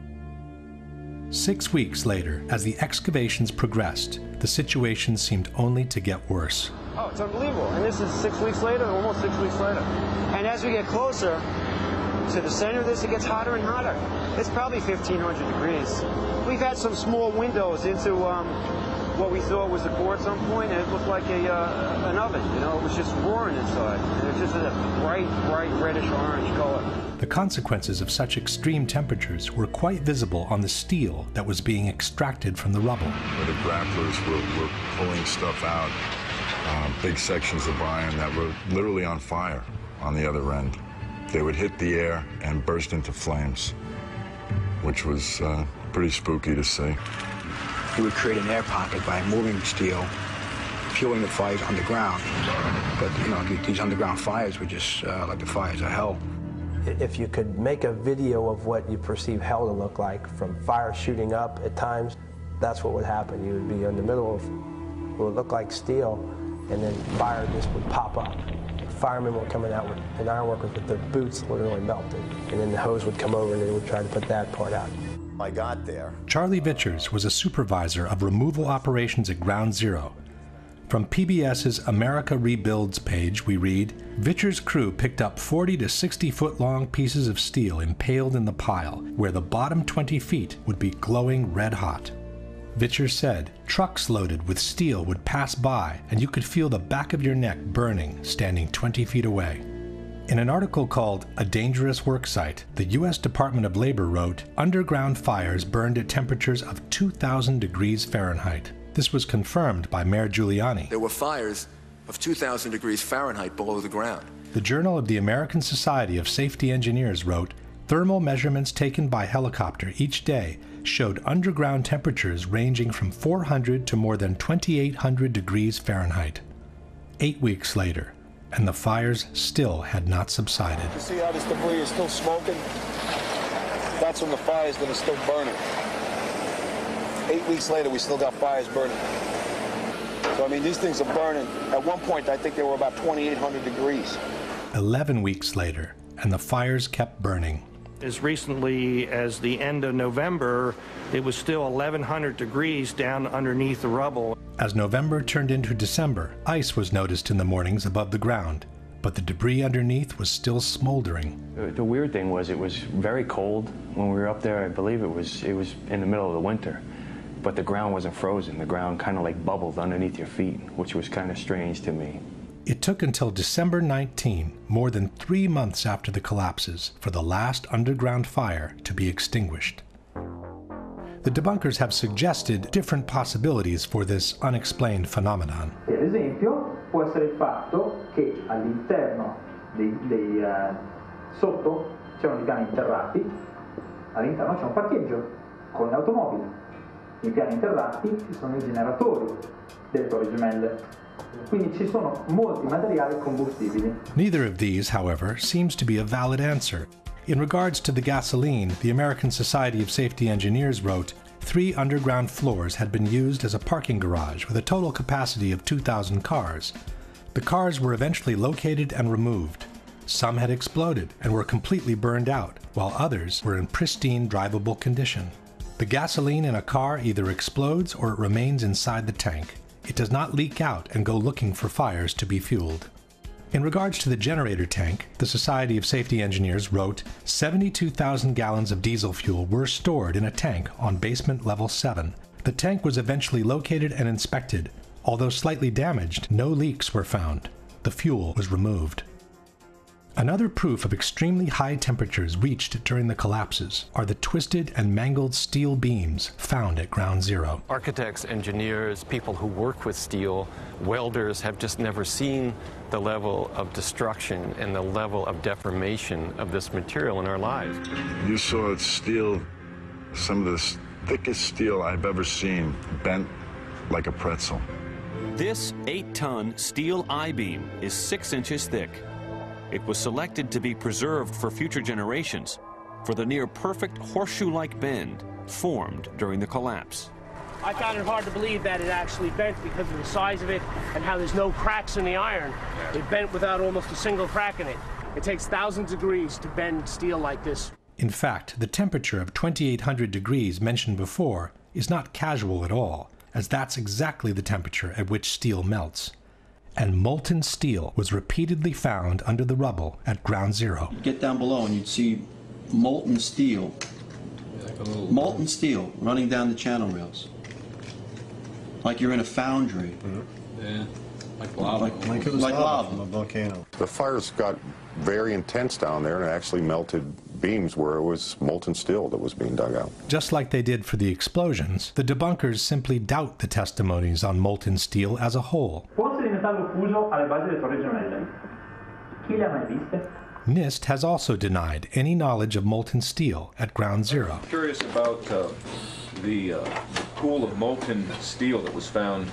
Six weeks later, as the excavations progressed, the situation seemed only to get worse. Oh, it's unbelievable. And this is six weeks later, almost six weeks later. And as we get closer to the center of this, it gets hotter and hotter. It's probably 1,500 degrees. We've had some small windows into um, what we thought was a core at some point, and it looked like a uh, an oven. You know, it was just roaring inside. And was just a bright, bright reddish orange color. The consequences of such extreme temperatures were quite visible on the steel that was being extracted from the rubble. Where the grapplers were, were pulling stuff out, uh, big sections of iron that were literally on fire on the other end. They would hit the air and burst into flames, which was uh, pretty spooky to see. You would create an air pocket by moving steel, fueling the fires underground. But, you know, these underground fires were just uh, like the fires of hell. If you could make a video of what you perceive hell to look like, from fire shooting up at times, that's what would happen. You would be in the middle of what would look like steel, and then fire just would pop up. Firemen were coming out with, and ironworkers with their boots literally melted, and then the hose would come over and they would try to put that part out. I got there. Charlie Vitchers was a supervisor of removal operations at Ground Zero. From PBS's America Rebuilds page, we read Vitchers' crew picked up 40 to 60 foot long pieces of steel impaled in the pile, where the bottom 20 feet would be glowing red hot. Vitchers said trucks loaded with steel would pass by, and you could feel the back of your neck burning standing 20 feet away. In an article called A Dangerous Worksite, the U.S. Department of Labor wrote Underground fires burned at temperatures of 2,000 degrees Fahrenheit. This was confirmed by Mayor Giuliani. There were fires of 2,000 degrees Fahrenheit below the ground. The Journal of the American Society of Safety Engineers wrote Thermal measurements taken by helicopter each day showed underground temperatures ranging from 400 to more than 2,800 degrees Fahrenheit. Eight weeks later, and the fires still had not subsided. You see how this debris is still smoking? That's from the fires that are still burning. Eight weeks later, we still got fires burning. So, I mean, these things are burning. At one point, I think they were about 2,800 degrees. 11 weeks later, and the fires kept burning. As recently as the end of November, it was still 1,100 degrees down underneath the rubble. As November turned into December, ice was noticed in the mornings above the ground, but the debris underneath was still smoldering. The weird thing was it was very cold when we were up there. I believe it was it was in the middle of the winter, but the ground wasn't frozen. The ground kind of like bubbled underneath your feet, which was kind of strange to me. It took until December 19, more than three months after the collapses, for the last underground fire to be extinguished. The debunkers have suggested different possibilities for this unexplained phenomenon. Ad esempio, può essere il fatto che all'interno dei, dei uh, sotto c'erano piani interrati, all'interno c'è un parcheggio con le automobili. Piani interrati ci sono i generatori delle torri gemelle. Quindi ci sono molti materiali combustibili. Neither of these, however, seems to be a valid answer. In regards to the gasoline, the American Society of Safety Engineers wrote, three underground floors had been used as a parking garage with a total capacity of 2,000 cars. The cars were eventually located and removed. Some had exploded and were completely burned out, while others were in pristine drivable condition. The gasoline in a car either explodes or it remains inside the tank. It does not leak out and go looking for fires to be fueled. In regards to the generator tank, the Society of Safety Engineers wrote 72,000 gallons of diesel fuel were stored in a tank on basement level 7. The tank was eventually located and inspected. Although slightly damaged, no leaks were found. The fuel was removed. Another proof of extremely high temperatures reached during the collapses are the twisted and mangled steel beams found at ground zero. Architects, engineers, people who work with steel, welders have just never seen the level of destruction and the level of deformation of this material in our lives. You saw steel, some of the thickest steel I've ever seen, bent like a pretzel. This eight ton steel I beam is six inches thick. It was selected to be preserved for future generations for the near perfect horseshoe like bend formed during the collapse. I found it hard to believe that it actually bent because of the size of it and how there's no cracks in the iron. It bent without almost a single crack in it. It takes thousands of degrees to bend steel like this. In fact, the temperature of 2800 degrees mentioned before is not casual at all, as that's exactly the temperature at which steel melts and molten steel was repeatedly found under the rubble at ground zero. You'd Get down below and you'd see molten steel, molten steel running down the channel rails, like you're in a foundry. Yeah, like lava. Like, Like like, lava. from a volcano. The fires got very intense down there and it actually melted beams where it was molten steel that was being dug out. Just like they did for the explosions, the debunkers simply doubt the testimonies on molten steel as a whole. Pozze di metallo fuso alle basi delle torri gemelle. Chi le ha mai viste? NIST has also denied any knowledge of molten steel at ground zero. Curious about uh, the uh, pool of molten steel that was found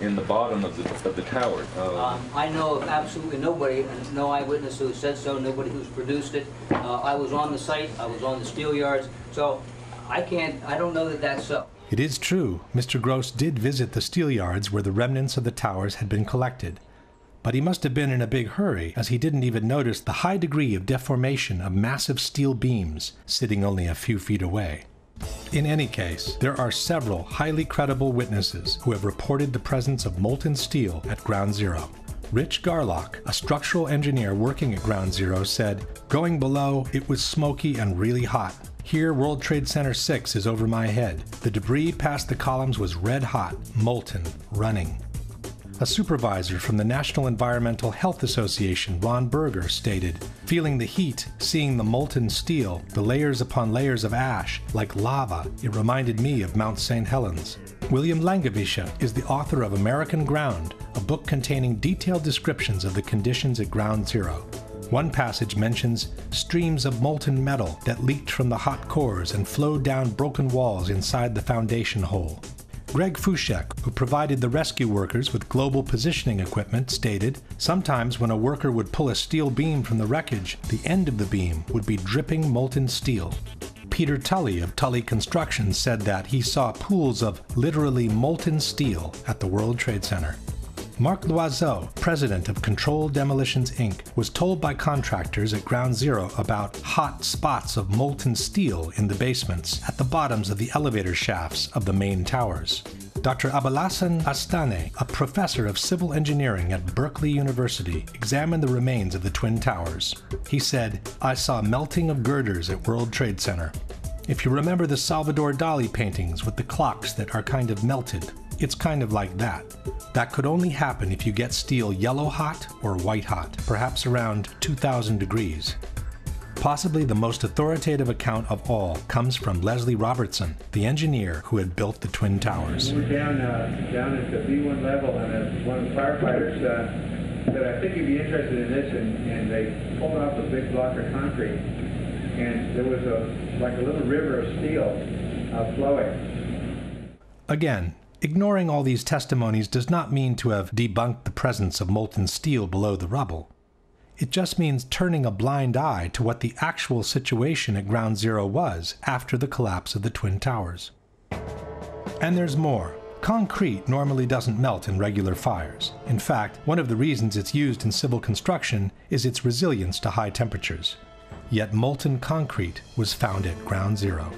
in the bottom of the, of the tower. Uh, Um, I know of absolutely nobody, no eyewitness who said so, nobody who's produced it. Uh, I was on the site, I was on the steel yards, so I can't, I don't know that that's so. It is true, Mr. Gross did visit the steel yards where the remnants of the towers had been collected. But he must have been in a big hurry, as he didn't even notice the high degree of deformation of massive steel beams sitting only a few feet away. In any case, there are several highly credible witnesses who have reported the presence of molten steel at Ground Zero. Rich Garlock, a structural engineer working at Ground Zero, said, Going below, it was smoky and really hot. Here, World Trade Center 6 is over my head. The debris past the columns was red hot, molten, running. A supervisor from the National Environmental Health Association, Ron Burger, stated, Feeling the heat, seeing the molten steel, the layers upon layers of ash, like lava, it reminded me of Mount St. Helens. William Langewiesche is the author of American Ground, a book containing detailed descriptions of the conditions at Ground Zero. One passage mentions streams of molten metal that leaked from the hot cores and flowed down broken walls inside the foundation hole. Greg Fuchek, who provided the rescue workers with global positioning equipment, stated sometimes when a worker would pull a steel beam from the wreckage, the end of the beam would be dripping molten steel. Peter Tully of Tully Construction said that he saw pools of literally molten steel at the World Trade Center. Mark Loizeaux, president of Control Demolitions Inc., was told by contractors at Ground Zero about hot spots of molten steel in the basements at the bottoms of the elevator shafts of the main towers. Dr. Abolhassan Astaneh, a professor of civil engineering at Berkeley University, examined the remains of the Twin Towers. He said, I saw melting of girders at World Trade Center. If you remember the Salvador Dali paintings with the clocks that are kind of melted, it's kind of like that. That could only happen if you get steel yellow hot or white hot, perhaps around 2000 degrees. Possibly the most authoritative account of all comes from Leslie Robertson, the engineer who had built the Twin Towers. We're down, uh, down at the B1 level, and one of the firefighters uh, said, I think you'd be interested in this, and, and they pulled off a big block of concrete, and there was a like a little river of steel uh, flowing. Again, ignoring all these testimonies does not mean to have debunked the presence of molten steel below the rubble. It just means turning a blind eye to what the actual situation at Ground Zero was after the collapse of the Twin Towers. And there's more. Concrete normally doesn't melt in regular fires. In fact, one of the reasons it's used in civil construction is its resilience to high temperatures. Yet molten concrete was found at Ground Zero.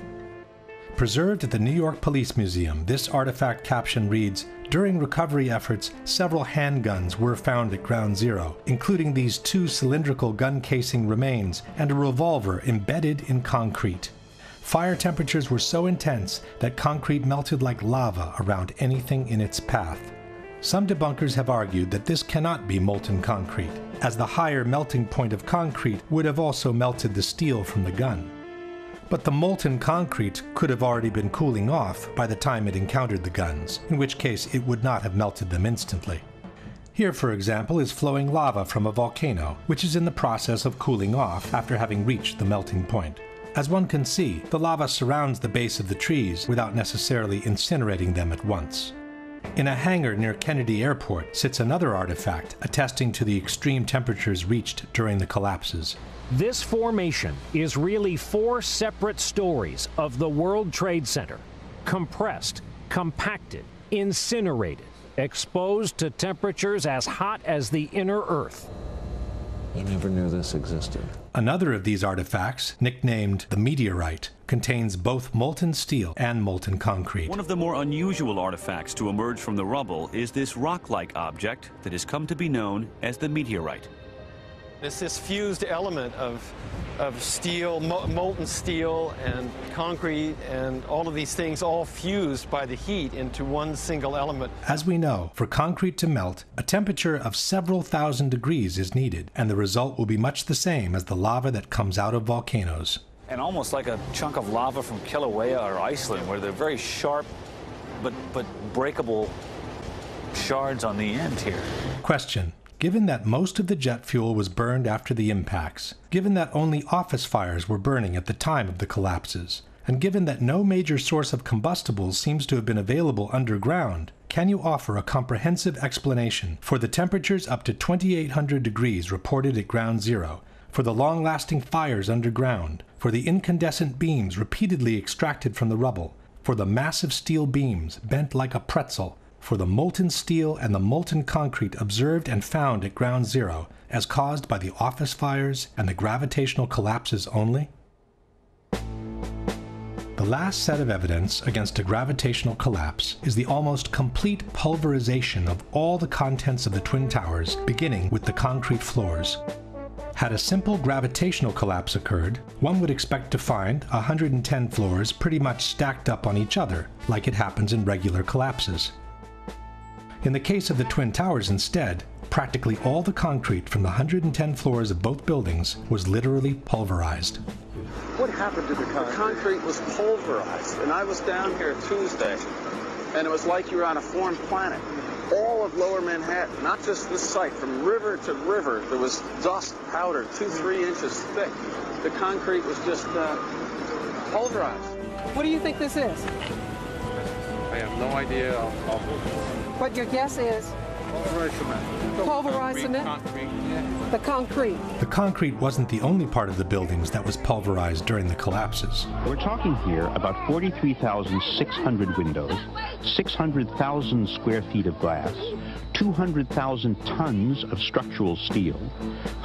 Preserved at the New York Police Museum, this artifact caption reads During recovery efforts, several handguns were found at Ground Zero, including these two cylindrical gun casing remains and a revolver embedded in concrete. Fire temperatures were so intense that concrete melted like lava around anything in its path. Some debunkers have argued that this cannot be molten concrete, as the higher melting point of concrete would have also melted the steel from the gun. But the molten concrete could have already been cooling off by the time it encountered the guns, in which case it would not have melted them instantly. Here, for example, is flowing lava from a volcano, which is in the process of cooling off after having reached the melting point. As one can see, the lava surrounds the base of the trees without necessarily incinerating them at once. In a hangar near Kennedy Airport sits another artifact attesting to the extreme temperatures reached during the collapses. This formation is really four separate stories of the World Trade Center compressed, compacted, incinerated, exposed to temperatures as hot as the inner Earth. I never knew this existed. Another of these artifacts, nicknamed the meteorite, contains both molten steel and molten concrete. One of the more unusual artifacts to emerge from the rubble is this rock-like object that has come to be known as the meteorite. It's this fused element of, of steel, mo molten steel and concrete and all of these things all fused by the heat into one single element. As we know, for concrete to melt, a temperature of several thousand degrees is needed, and the result will be much the same as the lava that comes out of volcanoes. And almost like a chunk of lava from Kilauea or Iceland, where they're very sharp but, but breakable shards on the end here. Question. Given that most of the jet fuel was burned after the impacts, given that only office fires were burning at the time of the collapses, and given that no major source of combustibles seems to have been available underground, can you offer a comprehensive explanation for the temperatures up to 2800 degrees reported at ground zero, for the long lasting fires underground, for the incandescent beams repeatedly extracted from the rubble, for the massive steel beams bent like a pretzel, for the molten steel and the molten concrete observed and found at ground zero as caused by the office fires and the gravitational collapses only? The last set of evidence against a gravitational collapse is the almost complete pulverization of all the contents of the Twin Towers, beginning with the concrete floors. Had a simple gravitational collapse occurred, one would expect to find 110 floors pretty much stacked up on each other, like it happens in regular collapses. In the case of the Twin Towers, instead, practically all the concrete from the 110 floors of both buildings was literally pulverized. What happened to the concrete? The concrete was pulverized, and I was down here Tuesday, and it was like you were on a foreign planet. All of lower Manhattan, not just this site, from river to river, there was dust, powder, two, three inches thick. The concrete was just uh, pulverized. What do you think this is? I have no idea. What your guess is? Pulverized cement. Pulverized cement? Concrete, yeah. The concrete. The concrete wasn't the only part of the buildings that was pulverized during the collapses. We're talking here about 43,600 windows, 600,000 square feet of glass, 200,000 tons of structural steel,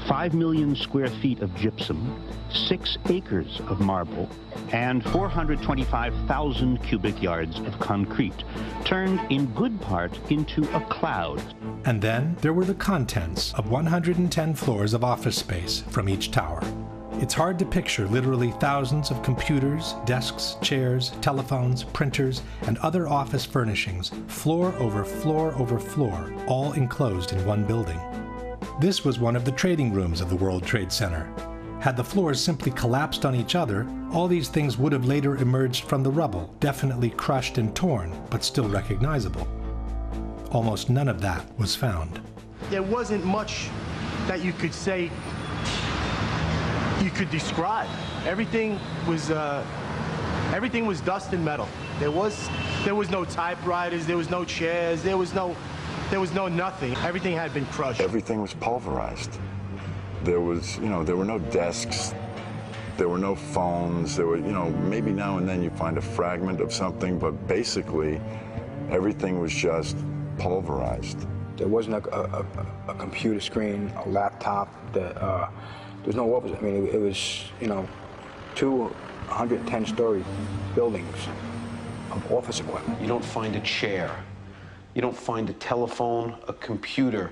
5 million square feet of gypsum, 6 acres of marble, and 425,000 cubic yards of concrete, turned in good part into a cloud. And then there were the contents of 110 floors of office space from each tower. It's hard to picture literally thousands of computers, desks, chairs, telephones, printers, and other office furnishings, floor over floor over floor, all enclosed in one building. This was one of the trading rooms of the World Trade Center. Had the floors simply collapsed on each other, all these things would have later emerged from the rubble, definitely crushed and torn, but still recognizable. Almost none of that was found. There wasn't much that you could say you could describe. Everything was uh, everything was dust and metal. There was there was no typewriters, there was no chairs, there was no there was no nothing. Everything had been crushed. Everything was pulverized. There was, you know, there were no desks. There were no phones. There were, you know, maybe now and then you find a fragment of something, but basically everything was just pulverized. There wasn't a, a, a, a computer screen, a laptop, that, uh, there's no office. I mean, it, it was, you know, two 110-story buildings of office equipment. You don't find a chair. You don't find a telephone, a computer.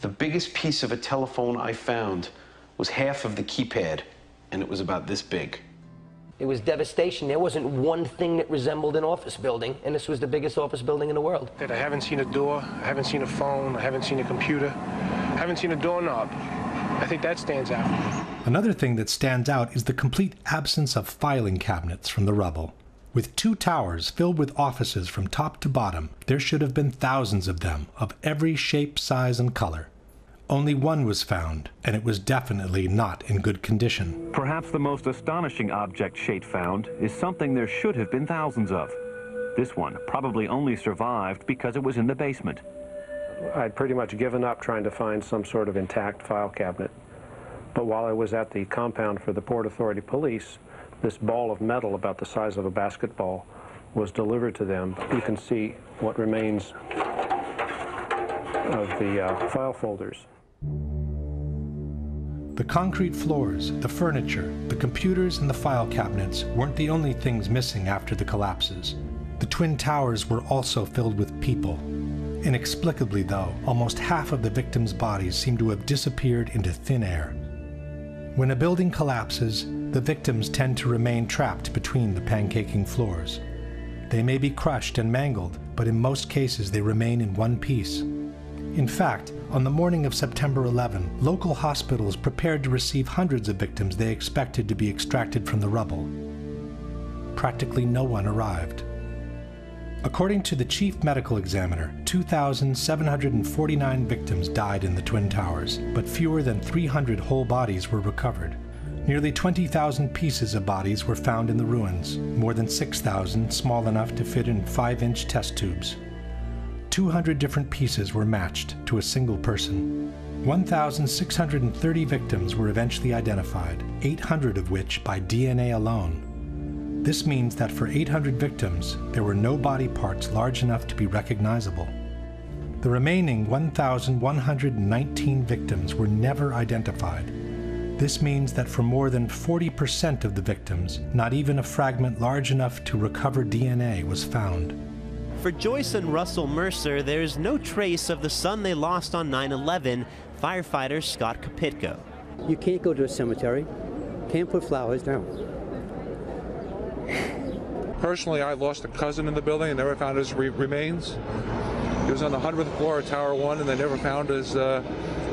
The biggest piece of a telephone I found was half of the keypad, and it was about this big. It was devastation. There wasn't one thing that resembled an office building, and this was the biggest office building in the world. I haven't seen a door, I haven't seen a phone, I haven't seen a computer, I haven't seen a doorknob. I think that stands out. Another thing that stands out is the complete absence of filing cabinets from the rubble. With two towers filled with offices from top to bottom, there should have been thousands of them, of every shape, size, and color. Only one was found, and it was definitely not in good condition. Perhaps the most astonishing object Shate found is something there should have been thousands of. This one probably only survived because it was in the basement. I'd pretty much given up trying to find some sort of intact file cabinet. But while I was at the compound for the Port Authority Police, this ball of metal about the size of a basketball was delivered to them. You can see what remains of the uh, file folders. The concrete floors, the furniture, the computers, and the file cabinets weren't the only things missing after the collapses. The Twin Towers were also filled with people. Inexplicably, though, almost half of the victims' bodies seem to have disappeared into thin air. When a building collapses, the victims tend to remain trapped between the pancaking floors. They may be crushed and mangled, but in most cases they remain in one piece. In fact, on the morning of September 11, local hospitals prepared to receive hundreds of victims they expected to be extracted from the rubble. Practically no one arrived. According to the chief medical examiner, 2,749 victims died in the Twin Towers, but fewer than 300 whole bodies were recovered. Nearly 20,000 pieces of bodies were found in the ruins, more than 6,000 small enough to fit in 5 inch test tubes. 200 different pieces were matched to a single person. 1,630 victims were eventually identified, 800 of which by DNA alone. This means that for 800 victims, there were no body parts large enough to be recognizable. The remaining 1,119 victims were never identified. This means that for more than 40% of the victims, not even a fragment large enough to recover DNA was found. For Joyce and Russell Mercer, there is no trace of the son they lost on 9 11, firefighter Scott Kopytko. You can't go to a cemetery, can't put flowers down. Personally, I lost a cousin in the building and never found his re remains. He was on the 100th floor of Tower 1 and they never found his uh,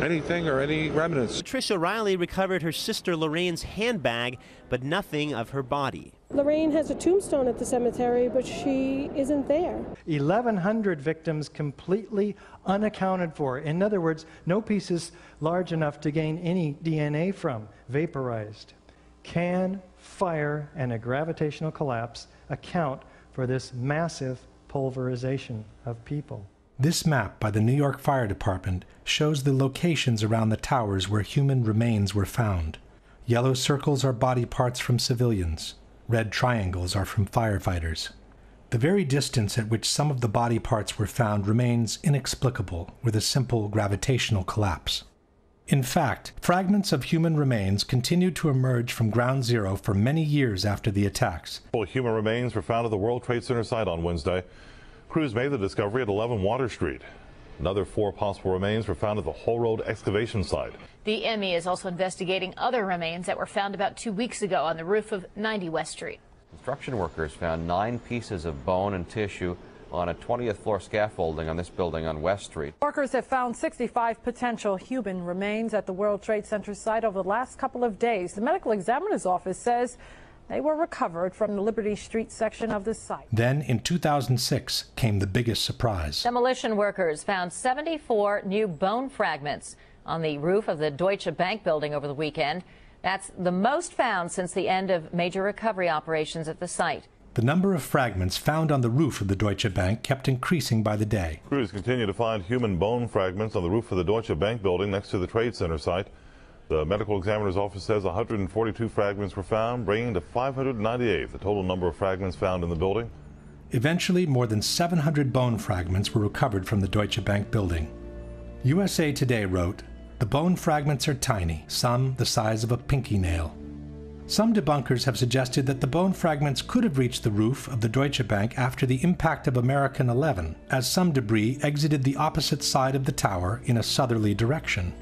anything or any remnants. Patricia Riley recovered her sister Lorraine's handbag, but nothing of her body. Lorraine has a tombstone at the cemetery, but she isn't there. 1,100 victims completely unaccounted for. In other words, no pieces large enough to gain any DNA from, vaporized. Can fire and a gravitational collapse account for this massive pulverization of people? This map by the New York Fire Department shows the locations around the towers where human remains were found. Yellow circles are body parts from civilians. Red triangles are from firefighters. the very distance at which some of the body parts were found remains inexplicable with a simple gravitational collapse. In fact, fragments of human remains continued to emerge from ground zero for many years after the attacks. Human remains were found at the World Trade Center site on Wednesday. Crews made the discovery at 11 Water Street. Another four possible remains were found at the Hull Road excavation site. The ME is also investigating other remains that were found about two weeks ago on the roof of 90 West Street. Construction workers found nine pieces of bone and tissue on a 20th floor scaffolding on this building on West Street. Workers have found 65 potential human remains at the World Trade Center site over the last couple of days. The medical examiner's office says they were recovered from the Liberty Street section of the site. Then, in 2006, came the biggest surprise. Demolition workers found 74 new bone fragments on the roof of the Deutsche Bank building over the weekend. That's the most found since the end of major recovery operations at the site. The number of fragments found on the roof of the Deutsche Bank kept increasing by the day. Crews continue to find human bone fragments on the roof of the Deutsche Bank building next to the Trade Center site. The medical examiner's office says 142 fragments were found, bringing to 598 the total number of fragments found in the building. Eventually, more than 700 bone fragments were recovered from the Deutsche Bank building. USA Today wrote, The bone fragments are tiny, some the size of a pinky nail. Some debunkers have suggested that the bone fragments could have reached the roof of the Deutsche Bank after the impact of American 11, as some debris exited the opposite side of the tower in a southerly direction.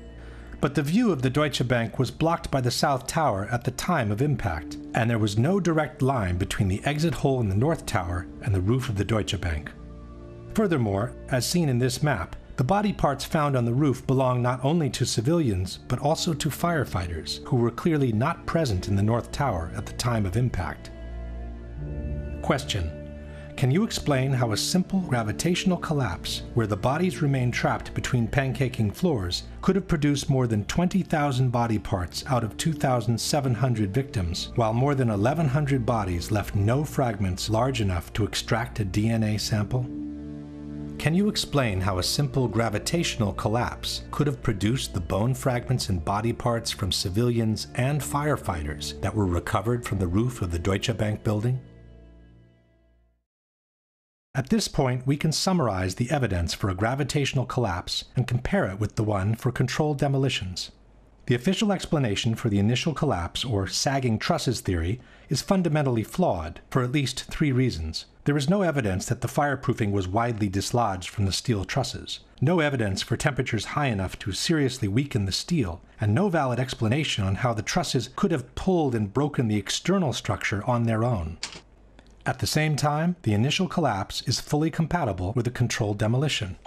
But the view of the Deutsche Bank was blocked by the South Tower at the time of impact, and there was no direct line between the exit hole in the North Tower and the roof of the Deutsche Bank. Furthermore, as seen in this map, the body parts found on the roof belong not only to civilians, but also to firefighters who were clearly not present in the North Tower at the time of impact. Question Can you explain how a simple gravitational collapse, where the bodies remain trapped between pancaking floors, could have produced more than 20,000 body parts out of 2,700 victims, while more than 1,100 bodies left no fragments large enough to extract a DNA sample? Can you explain how a simple gravitational collapse could have produced the bone fragments and body parts from civilians and firefighters that were recovered from the roof of the Deutsche Bank building? At this point, we can summarize the evidence for a gravitational collapse and compare it with the one for controlled demolitions. The official explanation for the initial collapse, or sagging trusses theory, is fundamentally flawed for at least three reasons. There is no evidence that the fireproofing was widely dislodged from the steel trusses, no evidence for temperatures high enough to seriously weaken the steel, and no valid explanation on how the trusses could have pulled and broken the external structure on their own. At the same time, the initial collapse is fully compatible with a controlled demolition.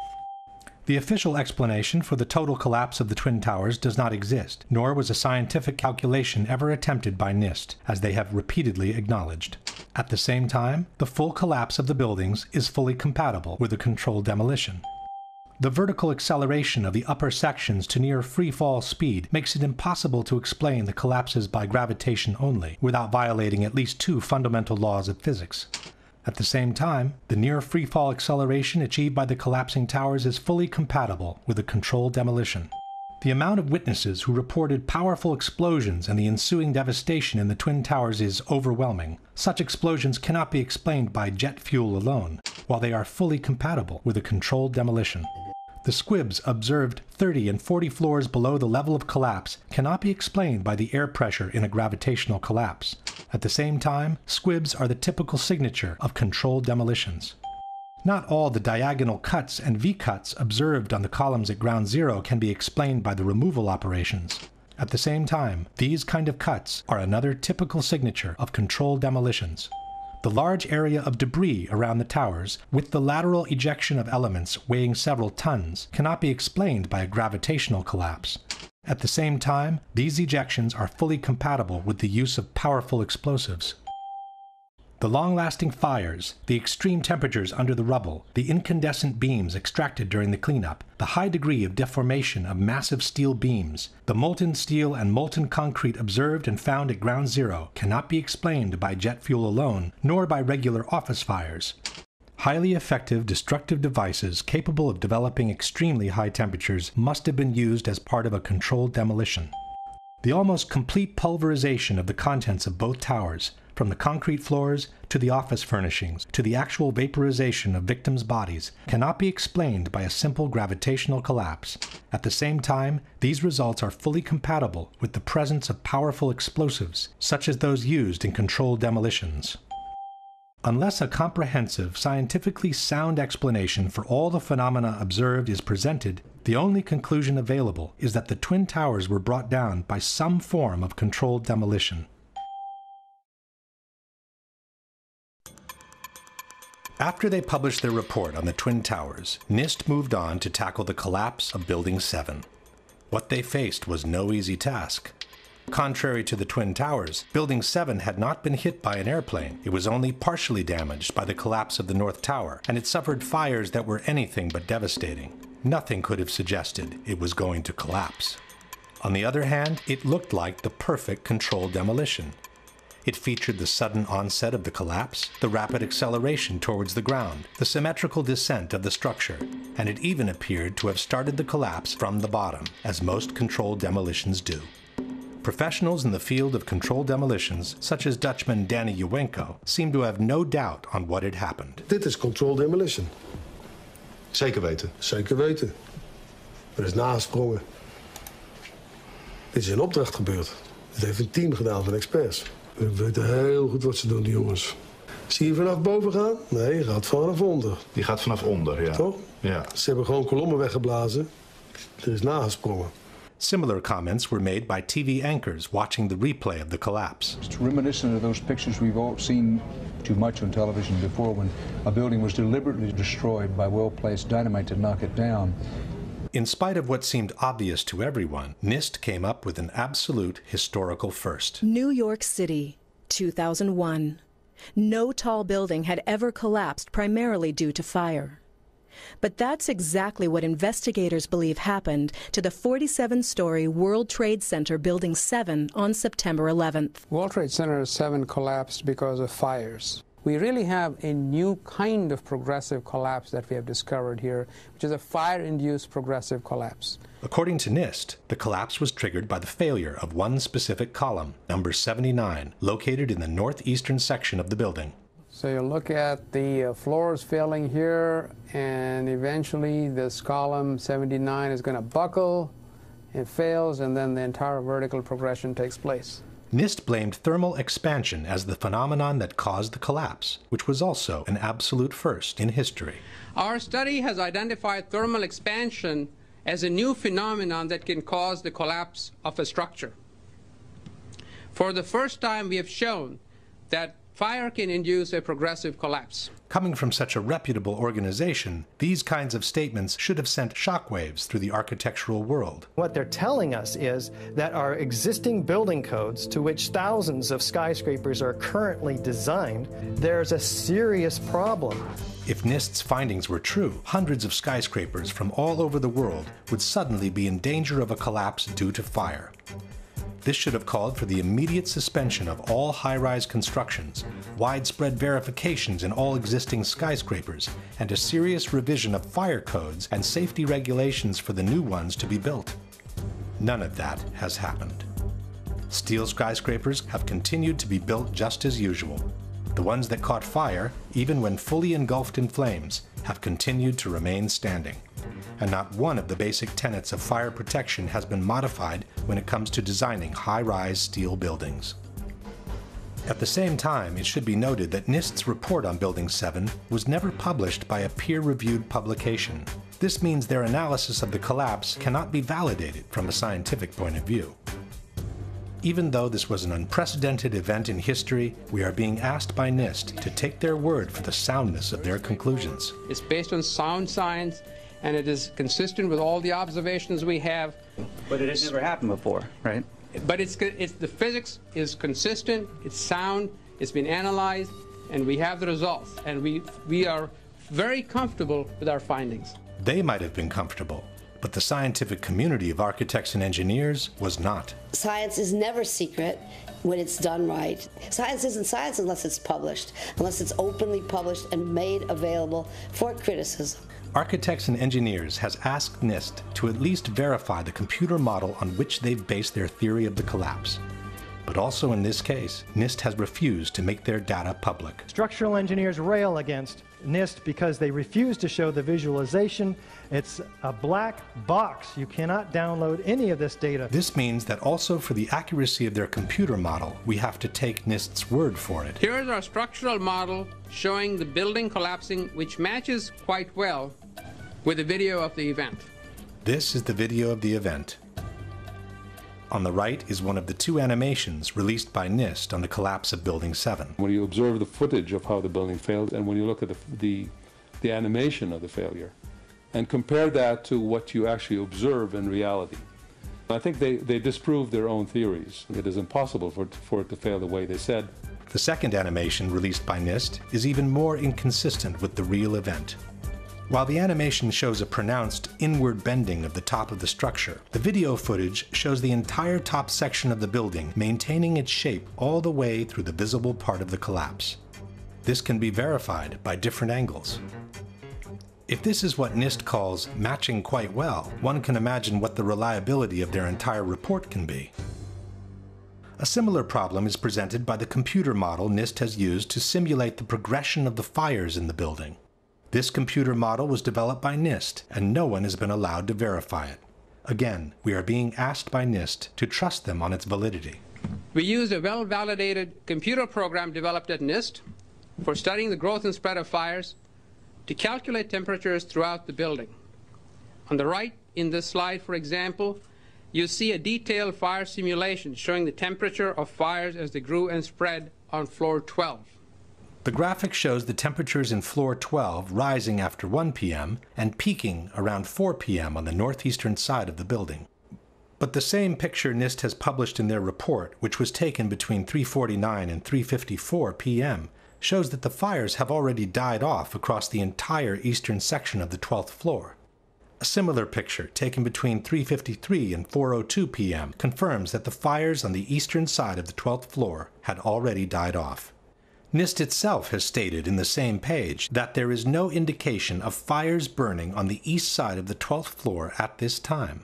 The official explanation for the total collapse of the Twin Towers does not exist, nor was a scientific calculation ever attempted by NIST, as they have repeatedly acknowledged. At the same time, the full collapse of the buildings is fully compatible with a controlled demolition. The vertical acceleration of the upper sections to near free fall speed makes it impossible to explain the collapses by gravitation only, without violating at least two fundamental laws of physics. At the same time, the near freefall acceleration achieved by the collapsing towers is fully compatible with a controlled demolition. The amount of witnesses who reported powerful explosions and the ensuing devastation in the Twin Towers is overwhelming. Such explosions cannot be explained by jet fuel alone, while they are fully compatible with a controlled demolition. The squibs observed 30 and 40 floors below the level of collapse cannot be explained by the air pressure in a gravitational collapse. At the same time, squibs are the typical signature of controlled demolitions. Not all the diagonal cuts and V-cuts observed on the columns at ground zero can be explained by the removal operations. At the same time, these kind of cuts are another typical signature of controlled demolitions. The large area of debris around the towers, with the lateral ejection of elements weighing several tons, cannot be explained by a gravitational collapse. At the same time, these ejections are fully compatible with the use of powerful explosives. The long-lasting fires, the extreme temperatures under the rubble, the incandescent beams extracted during the cleanup, the high degree of deformation of massive steel beams, the molten steel and molten concrete observed and found at ground zero cannot be explained by jet fuel alone, nor by regular office fires. Highly effective destructive devices capable of developing extremely high temperatures must have been used as part of a controlled demolition. The almost complete pulverization of the contents of both towers, from the concrete floors to the office furnishings to the actual vaporization of victims' bodies, cannot be explained by a simple gravitational collapse. At the same time, these results are fully compatible with the presence of powerful explosives, such as those used in controlled demolitions. Unless a comprehensive, scientifically sound explanation for all the phenomena observed is presented, the only conclusion available is that the Twin Towers were brought down by some form of controlled demolition. After they published their report on the Twin Towers, NIST moved on to tackle the collapse of Building 7. What they faced was no easy task. Contrary to the Twin Towers, Building 7 had not been hit by an airplane. It was only partially damaged by the collapse of the North Tower, and it suffered fires that were anything but devastating. Nothing could have suggested it was going to collapse. On the other hand, it looked like the perfect controlled demolition. It featured the sudden onset of the collapse, the rapid acceleration towards the ground, the symmetrical descent of the structure, and it even appeared to have started the collapse from the bottom, as most controlled demolitions do. Professionals in the field of controlled demolitions, such as Dutchman Danny Jowenko, seem to have no doubt on what had happened. Dit is controlled demolition. Zeker weten. Zeker weten. Er is nagesprongen. Dit is in opdracht gebeurd. Dit heeft een team gedaan van experts. We weten heel goed wat ze doen, die jongens. Zie je vanaf boven gaan? Nee, je gaat vanaf onder. Die gaat vanaf onder, ja. Toch? Ja. Ze hebben gewoon kolommen weggeblazen. Er is nagesprongen. Similar comments were made by TV anchors watching the replay of the collapse. It's reminiscent of those pictures we've all seen too much on television before when a building was deliberately destroyed by well placed dynamite to knock it down. In spite of what seemed obvious to everyone, NIST came up with an absolute historical first. New York City, 2001. No tall building had ever collapsed primarily due to fire. But that's exactly what investigators believe happened to the 47 story World Trade Center Building 7 on September 11th. World Trade Center 7 collapsed because of fires. We really have a new kind of progressive collapse that we have discovered here, which is a fire induced progressive collapse. According to NIST, the collapse was triggered by the failure of one specific column, number 79, located in the northeastern section of the building. So you look at the uh, floors failing here, and eventually this column 79 is going to buckle, it fails, and then the entire vertical progression takes place. NIST blamed thermal expansion as the phenomenon that caused the collapse, which was also an absolute first in history. Our study has identified thermal expansion as a new phenomenon that can cause the collapse of a structure. For the first time, we have shown that fire can induce a progressive collapse. Coming from such a reputable organization, these kinds of statements should have sent shockwaves through the architectural world. What they're telling us is that our existing building codes, to which thousands of skyscrapers are currently designed, there's a serious problem. If NIST's findings were true, hundreds of skyscrapers from all over the world would suddenly be in danger of a collapse due to fire. This should have called for the immediate suspension of all high rise constructions, widespread verifications in all existing skyscrapers, and a serious revision of fire codes and safety regulations for the new ones to be built. None of that has happened. Steel skyscrapers have continued to be built just as usual. The ones that caught fire, even when fully engulfed in flames, have continued to remain standing and not one of the basic tenets of fire protection has been modified when it comes to designing high-rise steel buildings. At the same time, it should be noted that NIST's report on Building 7 was never published by a peer-reviewed publication. This means their analysis of the collapse cannot be validated from a scientific point of view. Even though this was an unprecedented event in history, we are being asked by NIST to take their word for the soundness of their conclusions. It's based on sound science and it is consistent with all the observations we have. But it has never happened before, right? But it's, it's the physics is consistent, it's sound, it's been analyzed, and we have the results, and we we are very comfortable with our findings. They might have been comfortable, but the scientific community of architects and engineers was not. Science is never secret when it's done right. Science isn't science unless it's published, unless it's openly published and made available for criticism. Architects and Engineers has asked NIST to at least verify the computer model on which they've based their theory of the collapse. But also in this case, NIST has refused to make their data public. Structural engineers rail against NIST because they refuse to show the visualization. It's a black box. You cannot download any of this data. This means that also for the accuracy of their computer model, we have to take NIST's word for it. Here is our structural model showing the building collapsing, which matches quite well with the video of the event. This is the video of the event. On the right is one of the two animations released by NIST on the collapse of Building 7. When you observe the footage of how the building failed and when you look at the, the, the animation of the failure and compare that to what you actually observe in reality, I think they, they disprove their own theories. It is impossible for, for it to fail the way they said. The second animation released by NIST is even more inconsistent with the real event. While the animation shows a pronounced inward bending of the top of the structure, the video footage shows the entire top section of the building maintaining its shape all the way through the visible part of the collapse. This can be verified by different angles. If this is what NIST calls matching quite well, one can imagine what the reliability of their entire report can be. A similar problem is presented by the computer model NIST has used to simulate the progression of the fires in the building. This computer model was developed by NIST, and no one has been allowed to verify it. Again, we are being asked by NIST to trust them on its validity. We used a well-validated computer program developed at NIST for studying the growth and spread of fires to calculate temperatures throughout the building. On the right in this slide, for example, you see a detailed fire simulation showing the temperature of fires as they grew and spread on floor 12. The graphic shows the temperatures in floor 12 rising after 1 p.m. and peaking around 4 p.m. on the northeastern side of the building. But the same picture NIST has published in their report, which was taken between 3:49 and 3:54 p.m., shows that the fires have already died off across the entire eastern section of the 12th floor. A similar picture, taken between 3:53 and 4:02 p.m., confirms that the fires on the eastern side of the 12th floor had already died off. NIST itself has stated in the same page that there is no indication of fires burning on the east side of the 12th floor at this time.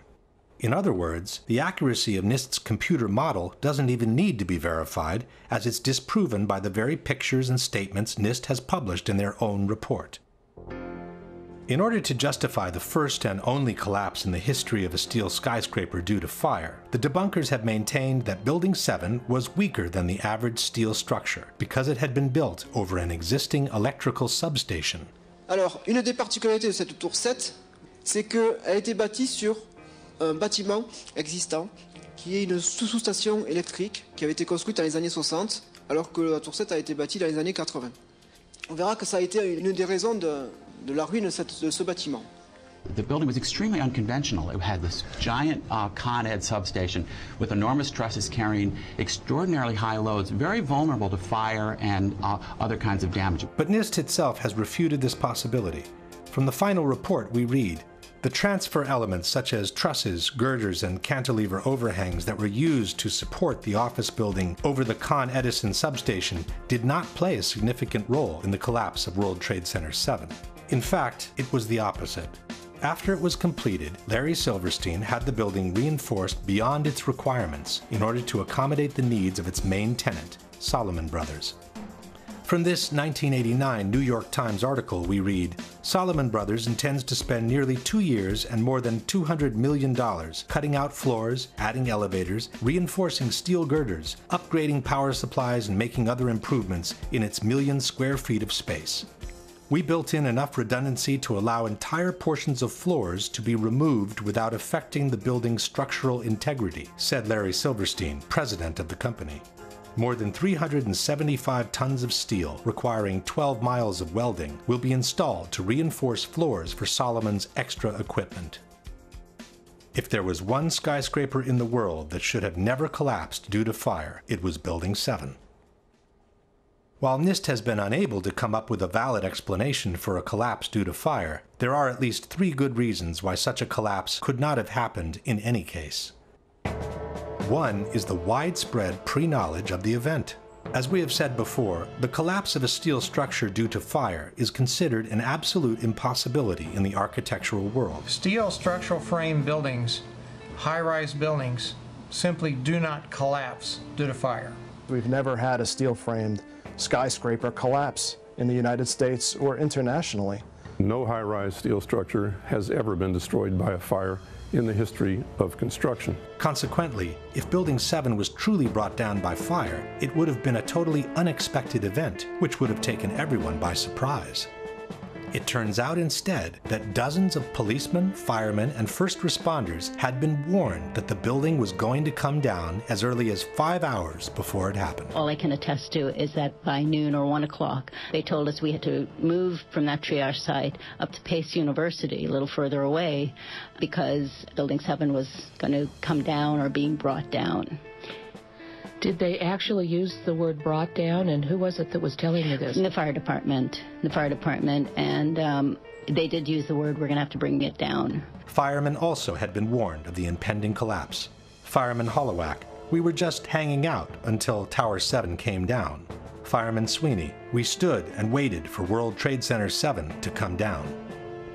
In other words, the accuracy of NIST's computer model doesn't even need to be verified, as it's disproven by the very pictures and statements NIST has published in their own report. In order to justify the first and only collapse in the history of a steel skyscraper due to fire, the debunkers have maintained that Building 7 was weaker than the average steel structure because it had been built over an existing electrical substation. Alors, une des particularités de cette tour 7, c'est qu'elle a été bâtie sur un bâtiment existant qui est une sous-station électrique qui avait été construite dans les années 60 alors que la tour 7 a été bâtie dans les années 80. On verra que ça a été une des raisons de, de la ruine de, cette, de ce bâtiment. The building was extremely unconventional. It had this giant uh, Con Ed substation with enormous trusses carrying extraordinarily high loads, very vulnerable to fire and uh, other kinds of damage. But NIST itself has refuted this possibility. From the final report, we read the transfer elements such as trusses, girders, and cantilever overhangs that were used to support the office building over the Con Edison substation did not play a significant role in the collapse of World Trade Center 7. In fact, it was the opposite. After it was completed, Larry Silverstein had the building reinforced beyond its requirements in order to accommodate the needs of its main tenant, Salomon Brothers. From this 1989 New York Times article, we read Salomon Brothers intends to spend nearly two years and more than $200 million cutting out floors, adding elevators, reinforcing steel girders, upgrading power supplies, and making other improvements in its million square feet of space. We built in enough redundancy to allow entire portions of floors to be removed without affecting the building's structural integrity, said Larry Silverstein, president of the company. More than 375 tons of steel, requiring 12 miles of welding, will be installed to reinforce floors for Salomon's extra equipment. If there was one skyscraper in the world that should have never collapsed due to fire, it was Building 7. While NIST has been unable to come up with a valid explanation for a collapse due to fire, there are at least three good reasons why such a collapse could not have happened in any case. One is the widespread pre-knowledge of the event. As we have said before, the collapse of a steel structure due to fire is considered an absolute impossibility in the architectural world. Steel structural frame buildings, high-rise buildings, simply do not collapse due to fire. We've never had a steel framed skyscraper collapse in the United States or internationally. No high rise steel structure has ever been destroyed by a fire in the history of construction. Consequently, if Building 7 was truly brought down by fire, it would have been a totally unexpected event, which would have taken everyone by surprise. It turns out instead that dozens of policemen, firemen, and first responders had been warned that the building was going to come down as early as five hours before it happened. All I can attest to is that by noon or one o'clock, they told us we had to move from that triage site up to Pace University, a little further away, because Building 7 was going to come down or being brought down. Did they actually use the word brought down, and who was it that was telling you this? The fire department. The fire department, and um, they did use the word, we're going to have to bring it down. Firemen also had been warned of the impending collapse. Fireman Hollowak, we were just hanging out until Tower 7 came down. Fireman Sweeney, we stood and waited for World Trade Center 7 to come down.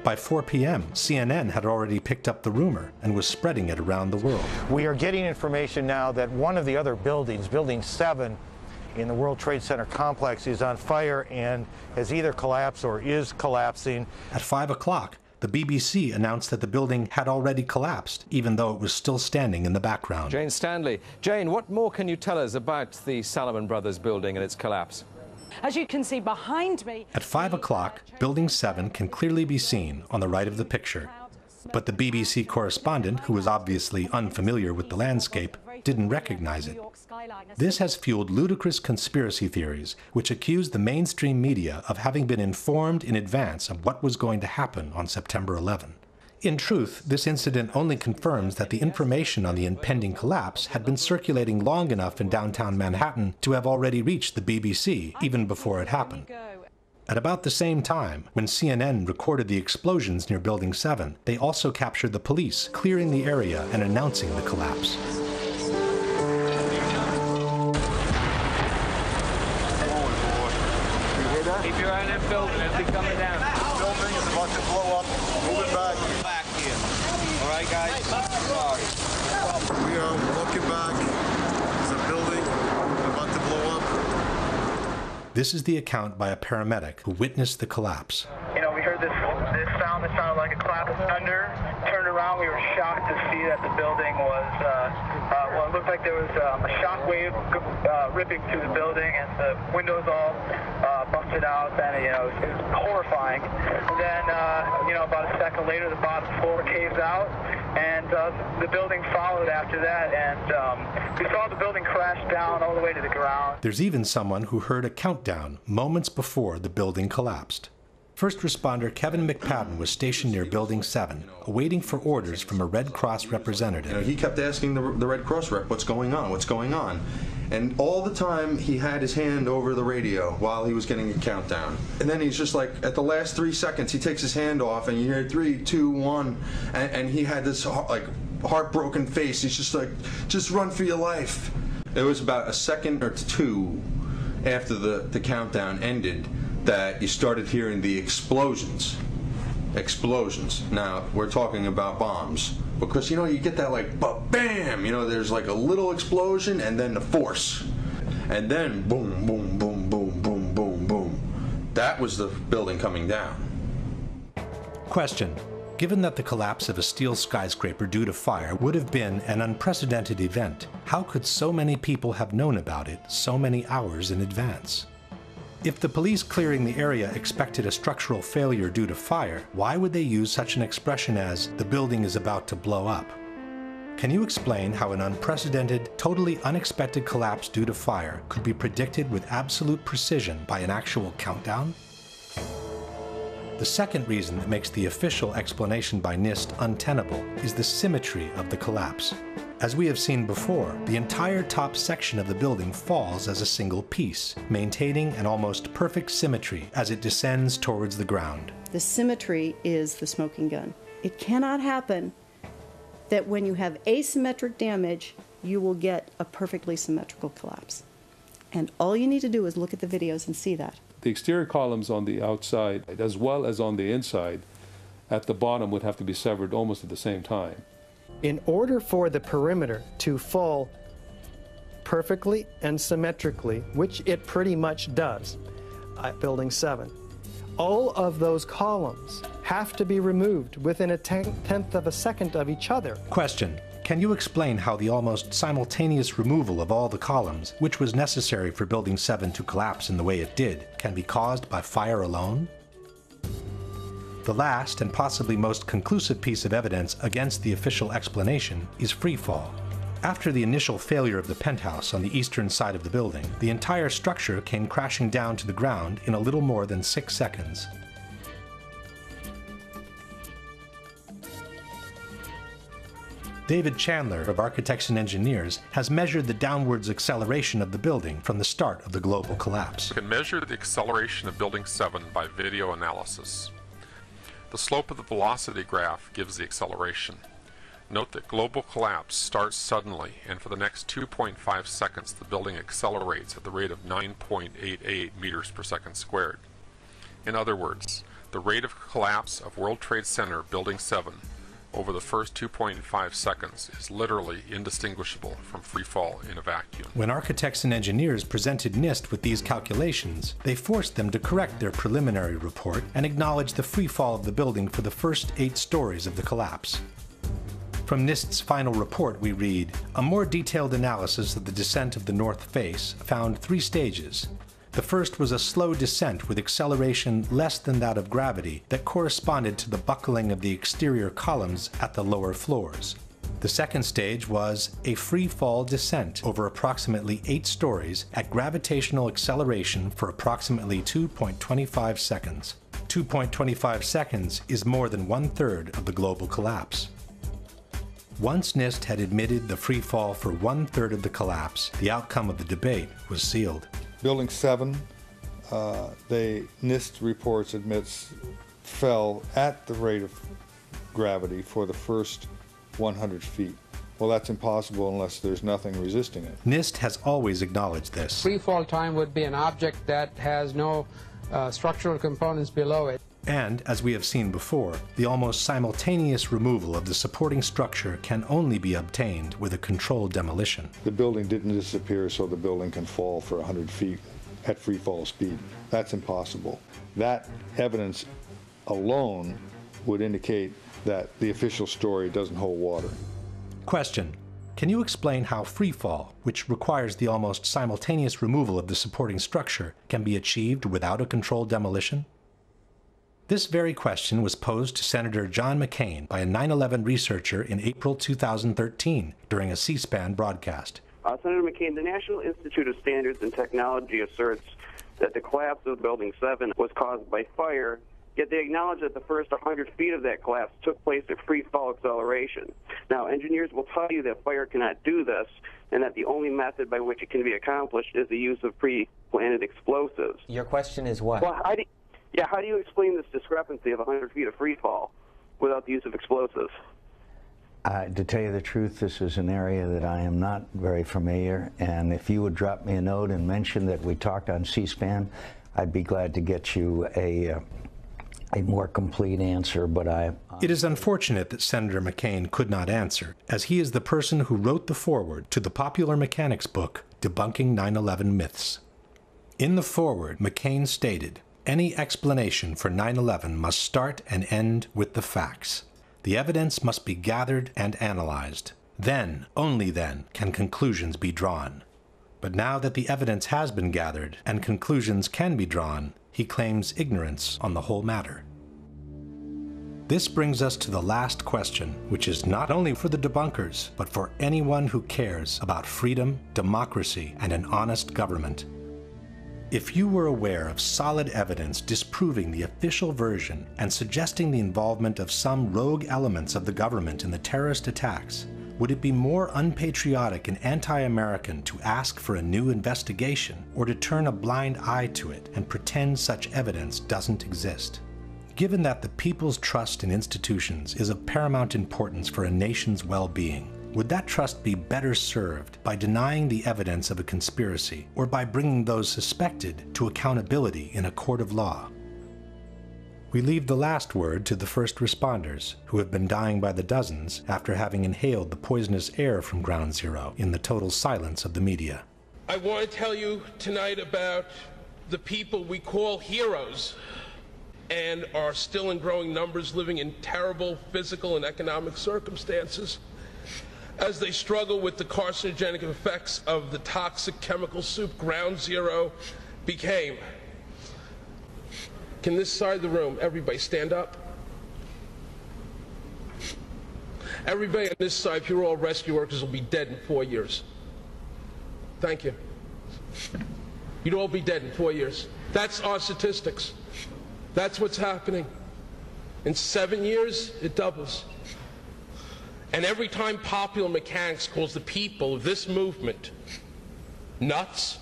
By 4 p.m., CNN had already picked up the rumor and was spreading it around the world. We are getting information now that one of the other buildings, Building 7, in the World Trade Center complex is on fire and has either collapsed or is collapsing. At 5 o'clock, the BBC announced that the building had already collapsed, even though it was still standing in the background. Jane Stanley. Jane, what more can you tell us about the Salomon Brothers building and its collapse? As you can see behind me. At 5 o'clock, Building 7 can clearly be seen on the right of the picture. But the BBC correspondent, who was obviously unfamiliar with the landscape, didn't recognize it. This has fueled ludicrous conspiracy theories, which accuse the mainstream media of having been informed in advance of what was going to happen on September 11. In truth, this incident only confirms that the information on the impending collapse had been circulating long enough in downtown Manhattan to have already reached the BBC even before it happened. At about the same time, when CNN recorded the explosions near Building 7, they also captured the police clearing the area and announcing the collapse. Building, coming down. Building is about to blow up. Moving back. Back here. All right, guys? Sorry. We are looking back. There's a building about to blow up. This is the account by a paramedic who witnessed the collapse. You know, we heard this, this sound that sounded like a clap of thunder. Turned around, we were shocked to see that the building was, uh, uh, well, it looked like there was um, a shock wave uh, ripping through the building and the windows all uh, busted out. And, you know, it was, it was horrifying. And then, uh, you know, about a second later, the bottom floor caves out. And uh, the building followed after that, and um, we saw the building crash down all the way to the ground. There's even someone who heard a countdown moments before the building collapsed. First responder Kevin McPadden was stationed near Building 7, awaiting for orders from a Red Cross representative. You know, he kept asking the, the Red Cross rep, what's going on, what's going on? And all the time he had his hand over the radio while he was getting a countdown. And then he's just like, at the last three seconds, he takes his hand off and you hear three, two, one. And, and he had this like heartbroken face. He's just like, just run for your life. It was about a second or two after the, the countdown ended that you started hearing the explosions. Explosions. Now, we're talking about bombs. Because, you know, you get that like, bam! You know, there's like a little explosion and then the force. And then boom, boom, boom, boom, boom, boom, boom. That was the building coming down. Question. Given that the collapse of a steel skyscraper due to fire would have been an unprecedented event, how could so many people have known about it so many hours in advance? If the police clearing the area expected a structural failure due to fire, why would they use such an expression as, the building is about to blow up? Can you explain how an unprecedented, totally unexpected collapse due to fire could be predicted with absolute precision by an actual countdown? The second reason that makes the official explanation by NIST untenable is the symmetry of the collapse. As we have seen before, the entire top section of the building falls as a single piece, maintaining an almost perfect symmetry as it descends towards the ground. The symmetry is the smoking gun. It cannot happen that when you have asymmetric damage, you will get a perfectly symmetrical collapse. And all you need to do is look at the videos and see that. The exterior columns on the outside, as well as on the inside, at the bottom would have to be severed almost at the same time. In order for the perimeter to fall perfectly and symmetrically, which it pretty much does at Building 7, all of those columns have to be removed within a tenth of a second of each other. Question. Can you explain how the almost simultaneous removal of all the columns, which was necessary for Building 7 to collapse in the way it did, can be caused by fire alone? The last and possibly most conclusive piece of evidence against the official explanation is freefall. After the initial failure of the penthouse on the eastern side of the building, the entire structure came crashing down to the ground in a little more than six seconds. David Chandler of Architects and Engineers has measured the downwards acceleration of the building from the start of the global collapse. You can measure the acceleration of Building 7 by video analysis. The slope of the velocity graph gives the acceleration. Note that global collapse starts suddenly, and for the next 2.5 seconds the building accelerates at the rate of 9.88 meters per second squared. In other words, the rate of collapse of World Trade Center Building 7 over the first 2.5 seconds is literally indistinguishable from free fall in a vacuum. When architects and engineers presented NIST with these calculations, they forced them to correct their preliminary report and acknowledge the free fall of the building for the first eight stories of the collapse. From NIST's final report, we read A more detailed analysis of the descent of the north face found three stages the first was a slow descent with acceleration less than that of gravity that corresponded to the buckling of the exterior columns at the lower floors. The second stage was a free fall descent over approximately 8 stories at gravitational acceleration for approximately 2.25 seconds. 2.25 seconds is more than one third of the global collapse. Once NIST had admitted the free fall for one third of the collapse, the outcome of the debate was sealed. Building 7, uh, they, NIST reports admits fell at the rate of gravity for the first 100 feet. Well, that's impossible unless there's nothing resisting it. NIST has always acknowledged this. Free fall time would be an object that has no uh, structural components below it. And, as we have seen before, the almost simultaneous removal of the supporting structure can only be obtained with a controlled demolition. The building didn't disappear so the building can fall for 100 feet at free fall speed. That's impossible. That evidence alone would indicate that the official story doesn't hold water. Question. Can you explain how free fall, which requires the almost simultaneous removal of the supporting structure, can be achieved without a controlled demolition? This very question was posed to Senator John McCain by a 9 11 researcher in April 2013 during a C SPAN broadcast. Uh, Senator McCain, the National Institute of Standards and Technology asserts that the collapse of Building 7 was caused by fire, yet they acknowledge that the first 100 feet of that collapse took place at free fall acceleration. Now, engineers will tell you that fire cannot do this, and that the only method by which it can be accomplished is the use of pre planted explosives. Your question is what? Well, I, yeah, how do you explain this discrepancy of 100 feet of free fall without the use of explosives? Uh, to tell you the truth, this is an area that I am not very familiar, and if you would drop me a note and mention that we talked on C-SPAN, I'd be glad to get you a uh, a more complete answer, but I. Uh, it is unfortunate that Senator McCain could not answer, as he is the person who wrote the foreword to the popular mechanics book, Debunking 9 11 Myths. In the foreword, McCain stated any explanation for 9 11 must start and end with the facts. The evidence must be gathered and analyzed. Then, only then, can conclusions be drawn. But now that the evidence has been gathered and conclusions can be drawn, he claims ignorance on the whole matter. This brings us to the last question, which is not only for the debunkers, but for anyone who cares about freedom, democracy, and an honest government. If you were aware of solid evidence disproving the official version and suggesting the involvement of some rogue elements of the government in the terrorist attacks, would it be more unpatriotic and anti American to ask for a new investigation or to turn a blind eye to it and pretend such evidence doesn't exist? Given that the people's trust in institutions is of paramount importance for a nation's well being, would that trust be better served by denying the evidence of a conspiracy or by bringing those suspected to accountability in a court of law? We leave the last word to the first responders, who have been dying by the dozens after having inhaled the poisonous air from Ground Zero in the total silence of the media. I want to tell you tonight about the people we call heroes and are still in growing numbers living in terrible physical and economic circumstances as they struggle with the carcinogenic effects of the toxic chemical soup Ground Zero became. Can this side of the room, everybody stand up? Everybody on this side, if you're all rescue workers, will be dead in four years. Thank you. You'd all be dead in four years. That's our statistics. That's what's happening. In seven years, it doubles. And every time popular mechanics calls the people of this movement nuts,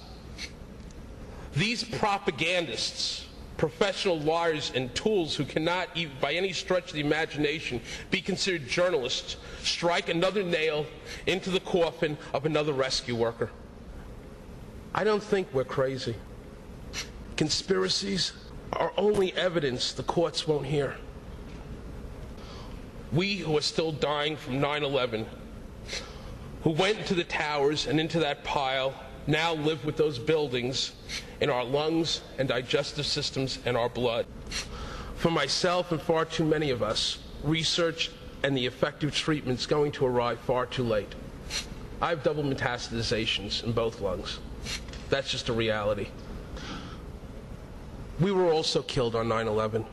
these propagandists, professional liars and tools who cannot, even by any stretch of the imagination, be considered journalists, strike another nail into the coffin of another rescue worker. I don't think we're crazy. Conspiracies are only evidence the courts won't hear. We who are still dying from 9 11, who went into the towers and into that pile, now live with those buildings in our lungs and digestive systems and our blood. For myself and far too many of us, research and the effective treatment is going to arrive far too late. I have double metastasizations in both lungs. That's just a reality. We were also killed on 9 11.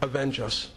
Avenge us.